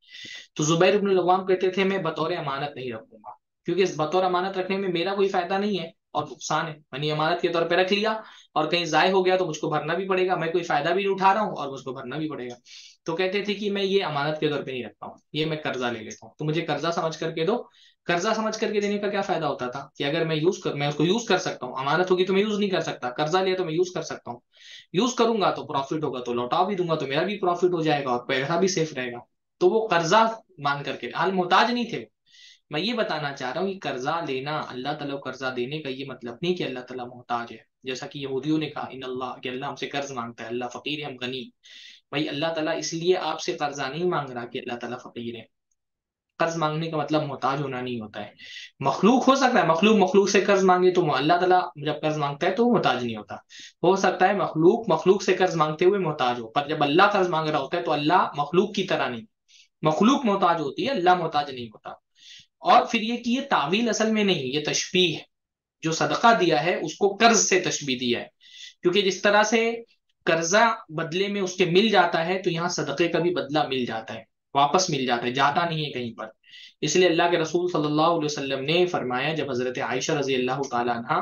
Speaker 1: तो जुबैर इब्न अवाम कहते थे, मैं बतौर अमानत नहीं रखूँगा। क्योंकि इस बतौर अमानत रखने में मेरा कोई फ़ायदा नहीं है और नुकसान है। मैंने अमानत के तौर पर रख लिया और कहीं जाय हो गया तो मुझको भरना भी पड़ेगा। मैं कोई फ़ायदा भी नहीं उठा रहा हूँ और मुझको भरना भी पड़ेगा। तो कहते थे कि मैं ये अमानत के तौर पर नहीं रखता हूँ, ये मैं कर्जा ले लेता हूँ। तो मुझे कर्जा समझ करके दो। कर्जा समझ करके देने का क्या फ़ायदा होता था कि अगर मैं यूज़ कर, मैं उसको यूज़ कर सकता हूँ। अमानत होगी तो मैं यूज़ नहीं कर सकता। कर्जा लिया तो मैं यूज़ कर सकता हूँ। यूज़ करूँगा तो प्रॉफिट होगा तो लौटा भी दूँगा तो मेरा भी प्रॉफिट हो जाएगा और पैसा भी सेफ़ रहेगा। तो वो कर्जा मान करके, हाल मोहताज नहीं थे। मैं ये बताना चाह रहा हूँ कि कर्जा लेना, अल्लाह तला कर्जा देने का ये मतलब नहीं कि अल्लाह तला मोहताज है। जैसा कि यहूदियों ने कहा इन अल्लाह कि अल्लाह हमसे कर्ज माँगता है, अल्लाह फकीर है, हम गनी। भाई, अल्लाह तला इसलिए आपसे कर्जा नहीं मांग रहा कि अल्लाह तला फकीर है। कर्ज मांगने का मतलब मोहताज होना नहीं होता है। मखलूक हो सकता है, मखलूक मखलूक से कर्ज मांगे तो अल्लाह तला जब कर्ज माँगता है तो मोहताज नहीं होता। हो सकता है मखलूक मखलूक से कर्ज मांगते हुए मोहताज हो, पर जब अल्लाह कर्ज मांग रहा होता है तो अल्लाह मखलूक की तरह नहीं। मखलूक मोहताज होती है, अल्लाह मोहताज नहीं होता। और फिर ये कि ये तावील असल में नहीं, ये तशबी है। जो सदका दिया है, उसको कर्ज से तशबी दिया है। क्योंकि जिस तरह से कर्जा बदले में उसके मिल जाता है तो यहाँ सदक़े का भी बदला मिल जाता है, वापस मिल जाता है, जाता नहीं है कहीं पर। इसलिए अल्लाह के रसूल सल्लल्लाहु अलैहि वसल्लम ने फरमाया, जब हज़रत आयशा रज़ी अल्लाह तला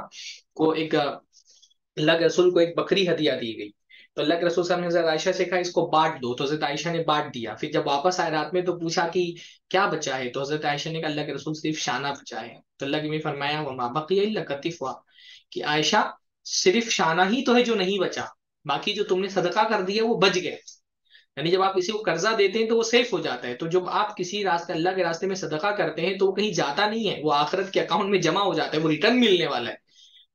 Speaker 1: को एक, अल्लाह के रसूल को एक बकरी हदिया दी गई। तो अल्लाह के रसूल ने आयशा से कहा इसको बांट दो। तो हज़रत आयशा ने बांट दिया। फिर जब वापस आए रात में तो पूछा कि क्या बचा है? तो हज़रत आयशा ने कहा, अल्लाह के रसूल सिर्फ़ शाना बचा है। तो अल्लाह के फरमाया हुआ माँ बकी कतिफ हुआ कि आयशा, सिर्फ़ शाना ही तो है जो नहीं बचा। बाकी जो तुमने सदका कर दिया वो बच गए यानी जब आप किसी को कर्जा देते हैं तो वो सेफ़ हो जाता है। तो जब आप किसी रास्ते, अल्लाह के रास्ते में सदका करते हैं तो वो कहीं जाता नहीं है। वो आखरत के अकाउंट में जमा हो जाता है। वो रिटर्न मिलने वाला है।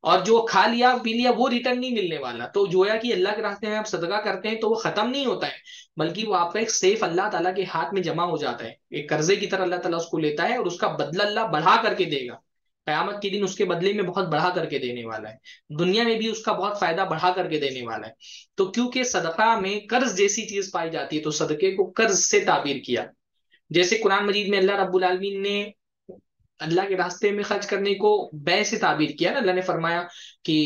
Speaker 1: और जो खा लिया, पी लिया, वो रिटर्न नहीं मिलने वाला। तो जो है कि अल्लाह के रास्ते में आप सदका करते हैं तो वो खत्म नहीं होता है, बल्कि वो आपका एक सेफ़ अल्लाह ताला के हाथ में जमा हो जाता है। एक कर्जे की तरह अल्लाह ताला उसको लेता है और उसका बदला अल्लाह बढ़ा करके देगा। कयामत के दिन उसके बदले में बहुत बढ़ा करके देने वाला है। दुनिया में भी उसका बहुत फ़ायदा बढ़ा करके देने वाला है। तो क्योंकि सदका में कर्ज जैसी चीज़ पाई जाती है तो सदके को कर्ज से ताबीर किया। जैसे कुरान मजीद में अल्लाह रब्बुल आलमीन ने अल्लाह के रास्ते में खर्च करने को बै से ताबीर किया ना। अल्लाह ने फरमाया कि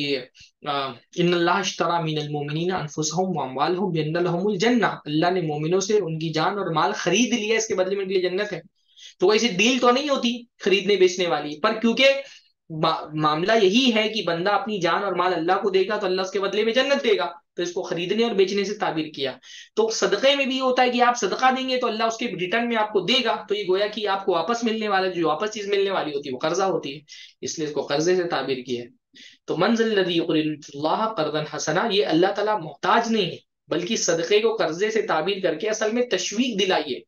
Speaker 1: इन अल्लाह मिनल मोमिनीन अनफुसहुम व अमवालहुम बिअन्नलहुमुल जन्नह अल्लाह ने मोमिनों से उनकी जान और माल खरीद लिया, इसके बदले में उनके लिए जन्नत है। तो ऐसी डील तो नहीं होती खरीदने बेचने वाली, पर क्योंकि मा, मामला यही है कि बंदा अपनी जान और माल अल्लाह को देगा तो अल्लाह उसके बदले में जन्नत देगा तो इसको खरीदने और बेचने से ताबीर किया। तो सदक़े में भी होता है कि आप सदका देंगे तो अल्लाह उसके रिटर्न में आपको देगा तो ये गोया कि आपको वापस मिलने वाला जो वापस चीज़ मिलने वाली होती है वो कर्जा होती है इसलिए इसको कर्जे से ताबीर किया है। तो मंजिल कर्दन हसना ये अल्लाह तला मोहताज नहीं है बल्कि सदक़े को कर्जे से ताबीर करके असल में तशवीक दिलाइए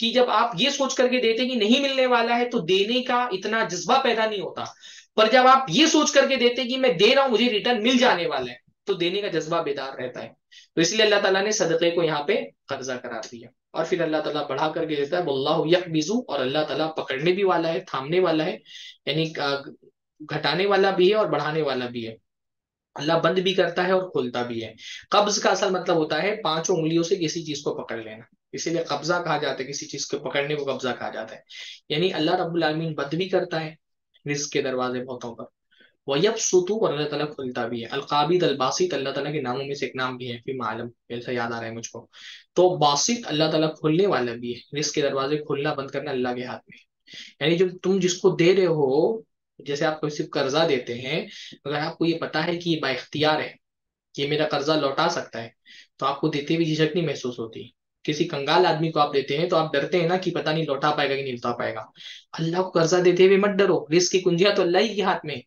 Speaker 1: कि जब आप ये सोच करके देते कि नहीं मिलने वाला है तो देने का इतना जज्बा पैदा नहीं होता। पर जब आप ये सोच करके देते कि मैं दे रहा हूँ, मुझे रिटर्न मिल जाने वाला है तो देने का जज्बा बेदार रहता है। तो इसलिए अल्लाह ताला ने सदक़े को यहाँ पे कर्जा करार दिया। और फिर अल्लाह ताला बढ़ा करके देता है बल्लाह यकबिजू और अल्लाह ताला पकड़ने भी वाला है, थामने वाला है, यानी घटाने वाला भी है और बढ़ाने वाला भी है। अल्लाह बंद भी करता है और खोलता भी है। कब्ज का असल मतलब होता है, पाँचों उंगलियों से किसी चीज़ को पकड़ लेना। इसीलिए कब्जा कहा जाता है, किसी चीज़ को पकड़ने को कब्जा कहा जाता है। यानी अल्लाह रब्बुल आलमीन बंद भी करता है रिस्क के दरवाजे बहुतों पर। वयब सुतु और अल्लाह ताला खुलता भी है। अलकाबिद अलबासित, अल्लाह ताला के नामों में से एक नाम भी है फिर मालम ऐसा याद आ रहा है मुझको। तो बासित अल्लाह ताला खुलने वाला भी है। रिस्क के दरवाजे खुलना बंद करना अल्लाह के हाथ में यानी जो तुम जिसको दे रहे हो, जैसे आप सिर्फ़ कर्जा देते हैं, अगर आपको ये पता है कि ये बाख्तियार है, कि मेरा कर्जा लौटा सकता है तो आपको देते हुए झिझक नहीं महसूस होती। किसी कंगाल आदमी को आप देते हैं तो आप डरते हैं ना कि पता नहीं लौटा पाएगा कि नहीं लौटा पाएगा। अल्लाह को कर्जा देते हुए मत डरो। रिस्क की कुंजिया तो अल्लाह ही के हाथ में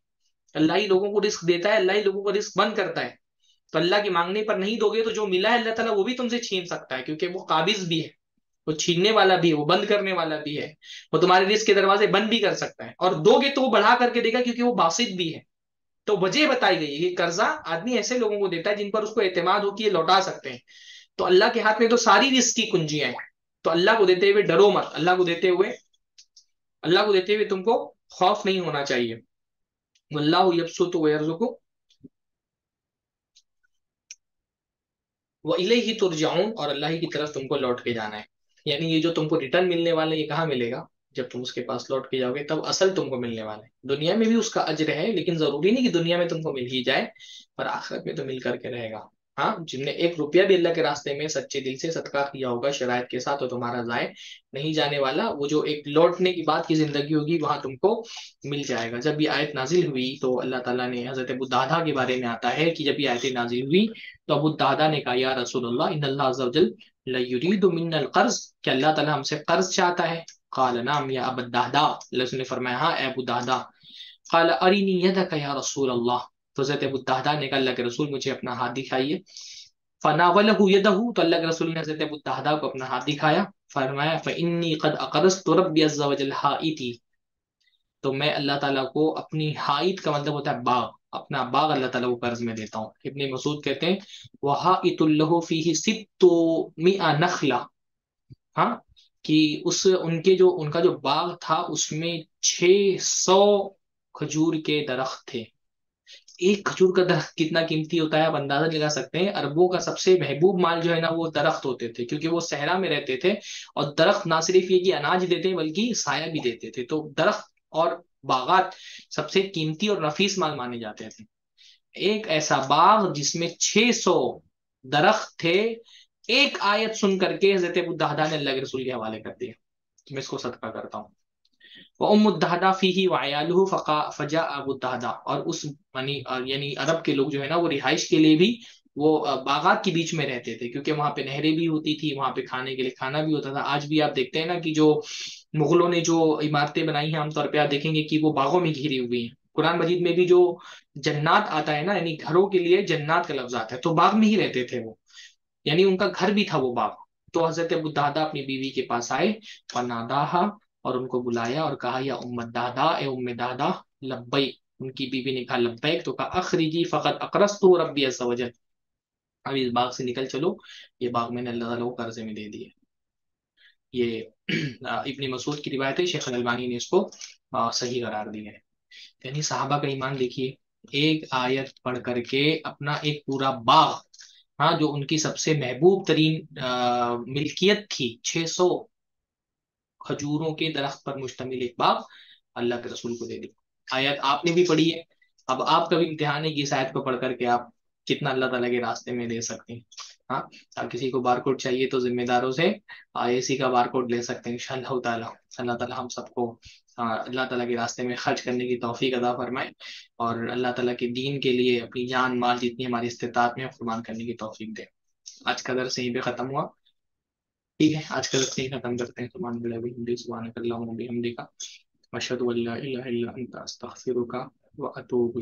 Speaker 1: अल्लाह ही लोगों को रिस्क देता है, अल्लाह ही लोगों को रिस्क बंद करता है। तो अल्लाह के मांगने पर नहीं दोगे तो जो मिला है अल्लाह ताला वो भी तुमसे छीन सकता है, क्योंकि वो काबिज भी है। वो छीनने वाला भी है, वो बंद करने वाला भी है। वो तुम्हारे रिस्क के दरवाजे बंद भी कर सकता है। और दोगे तो वो बढ़ा करके देगा क्योंकि वो बासित भी है। तो वजह बताई गई है कि कर्जा आदमी ऐसे लोगों को देता है जिन पर उसको एतमाद हो कि ये लौटा सकते हैं। तो अल्लाह के हाथ में तो सारी रिस्क की कुंजियाँ हैं। तो अल्लाह को देते हुए डरो मत। अल्लाह को देते हुए, अल्लाह को देते हुए तुमको खौफ नहीं होना चाहिए। अल्लाह यबसुत वयरजुकु वो इले ही तुरजाउन और अल्लाह की तरफ़ तुमको लौट के जाना है। यानी ये जो तुमको रिटर्न मिलने वाला है, ये कहाँ मिलेगा? जब तुम उसके पास लौट के जाओगे, तब असल तुमको मिलने वाला है। दुनिया में भी उसका अज्र है, लेकिन ज़रूरी नहीं कि दुनिया में तुमको मिल ही जाए, पर आखिरत में तो मिल करके रहेगा। हाँ जिनने एक रुपया भी अल्लाह के रास्ते में सच्चे दिल से सदका किया होगा, शरायत के साथ तो तुम्हारा जाए नहीं जाने वाला। वो जो एक लौटने की बात की ज़िंदगी होगी, वहाँ तुमको मिल जाएगा। जब ये आयत नाजिल हुई तो अल्लाह ताला ने हज़रत अबू दादा के बारे में आता है कि जब ये आयत नाजिल हुई तो अबू दादा ने कहा, या रसूल मिनल कर्ज। क्या अल्लाह ताला हमसे कर्ज चाहता है? काल, नाम, या अब दादा। ने फरमाया हाँ अबू दादा। काल, अरिनी या रसूल अल्लाह तो हज़रत अबू दादा ने कहा, अल्लाह के रसूल, मुझे अपना हाथ दिखाइए। फनावल यदहू तो अल्लाह के रसूल ने हज़रत अबू दादा को अपना हाथ दिखाया। फरमाया, फ़इन्नी कद अकरस तो वजल हाइती। तो मैं अल्लाह ताला को अपनी हाइट का मतलब होता है बाग, अपना बाग अल्लाह ताला को कर्ज में देता हूँ। इब्ने मसूद कहते हैं वहाइतुल्लहु फीही सित्तु मिआ नखला। हाँ कि उस उनके जो, उनका जो बाग था, उसमें छह सौ खजूर के दरख्त थे। एक खजूर का दरख्त कितना कीमती होता है आप अंदाज़ा लगा सकते हैं। अरबों का सबसे महबूब माल जो है ना, वो दरख्त होते थे, क्योंकि वो सहरा में रहते थे और दरख्त ना सिर्फ़ ये कि अनाज देते हैं, बल्कि साया भी देते थे। तो दरख्त और बागात सबसे कीमती और नफीस माल माने जाते थे। एक ऐसा बाग जिसमें 600 दरख्त थे, एक आयत सुन करके हज़रत अबू दादा ने अल्लाह के रसूल के हवाले कर दिया। मैं इसको सदका करता हूँ। उम्मुद्दादा फीही वायालहू फका फजा और उस यानी यानी अरब के लोग जो है ना, वो रिहाइश के लिए भी, वो बागात के बीच में रहते थे, क्योंकि वहाँ पे नहरें भी होती थी, वहाँ पे खाने के लिए खाना भी होता था। आज भी आप देखते हैं ना कि जो मुगलों ने जो इमारतें बनाई हैं, आमतौर पर आप देखेंगे कि वो बागों में घिरी हुई हैं। कुरान मजीद में भी जो जन्नात आता है ना, यानी घरों के लिए जन्नात का लफ्ज आता है तो बाग में ही रहते थे वो। यानी उनका घर भी था वो बाग। तो हज़रत अबू दादा अपनी बीवी के पास आए और नादाहा और उनको बुलाया और कहा, या उम्मत दादा, ए उम्म दादा लब्बई उनकी बीवी ने कहा, लब्बैक। तो कहा, अखरीजी फ़कत अकरस तो रब्बी अज़्ज़ अब इस बाग से निकल चलो। ये बाग मैंने अल्लाह ताला को कर्जे में दे दिए ये इब्ने मसूद की रिवायत है, शेख अलबानी ने इसको सही करार दिया है। यानी साहबा का ईमान देखिए, एक आयत पढ़ करके अपना एक पूरा बाग हाँ जो उनकी सबसे महबूब तरीन मिल्कियत थी 600 खजूरों के दरख्त पर मुश्तमिल एक बाग अल्लाह के रसूल को दे दी। आयत आपने भी पढ़ी है। अब आप कभी इम्तिहान की इस आयत को पढ़ करके आप कितना अल्लाह ताला के रास्ते में दे सकते हैं। हाँ अब किसी को बारकोड चाहिए तो जिम्मेदारों से आईएसी का बारकोड ले सकते हैं इंशाल्लाह ताला। अल्लाह ताला हम सबको अल्लाह ताला के रास्ते में खर्च करने की तौफीक अदा फरमाए और अल्लाह ताला के दीन के लिए अपनी जान, माल जितनी हमारी इस्तात में कुर्बान करने की तौफीक दे। आज का दर्स यहीं पे ख़त्म हुआ। ठीक है आज का ही यहीं ख़त्म करते हैं सुबहान हिंदी का अशहदु अल्ला का इल्ला वल्ला अस्तगफिरुका व अतूबु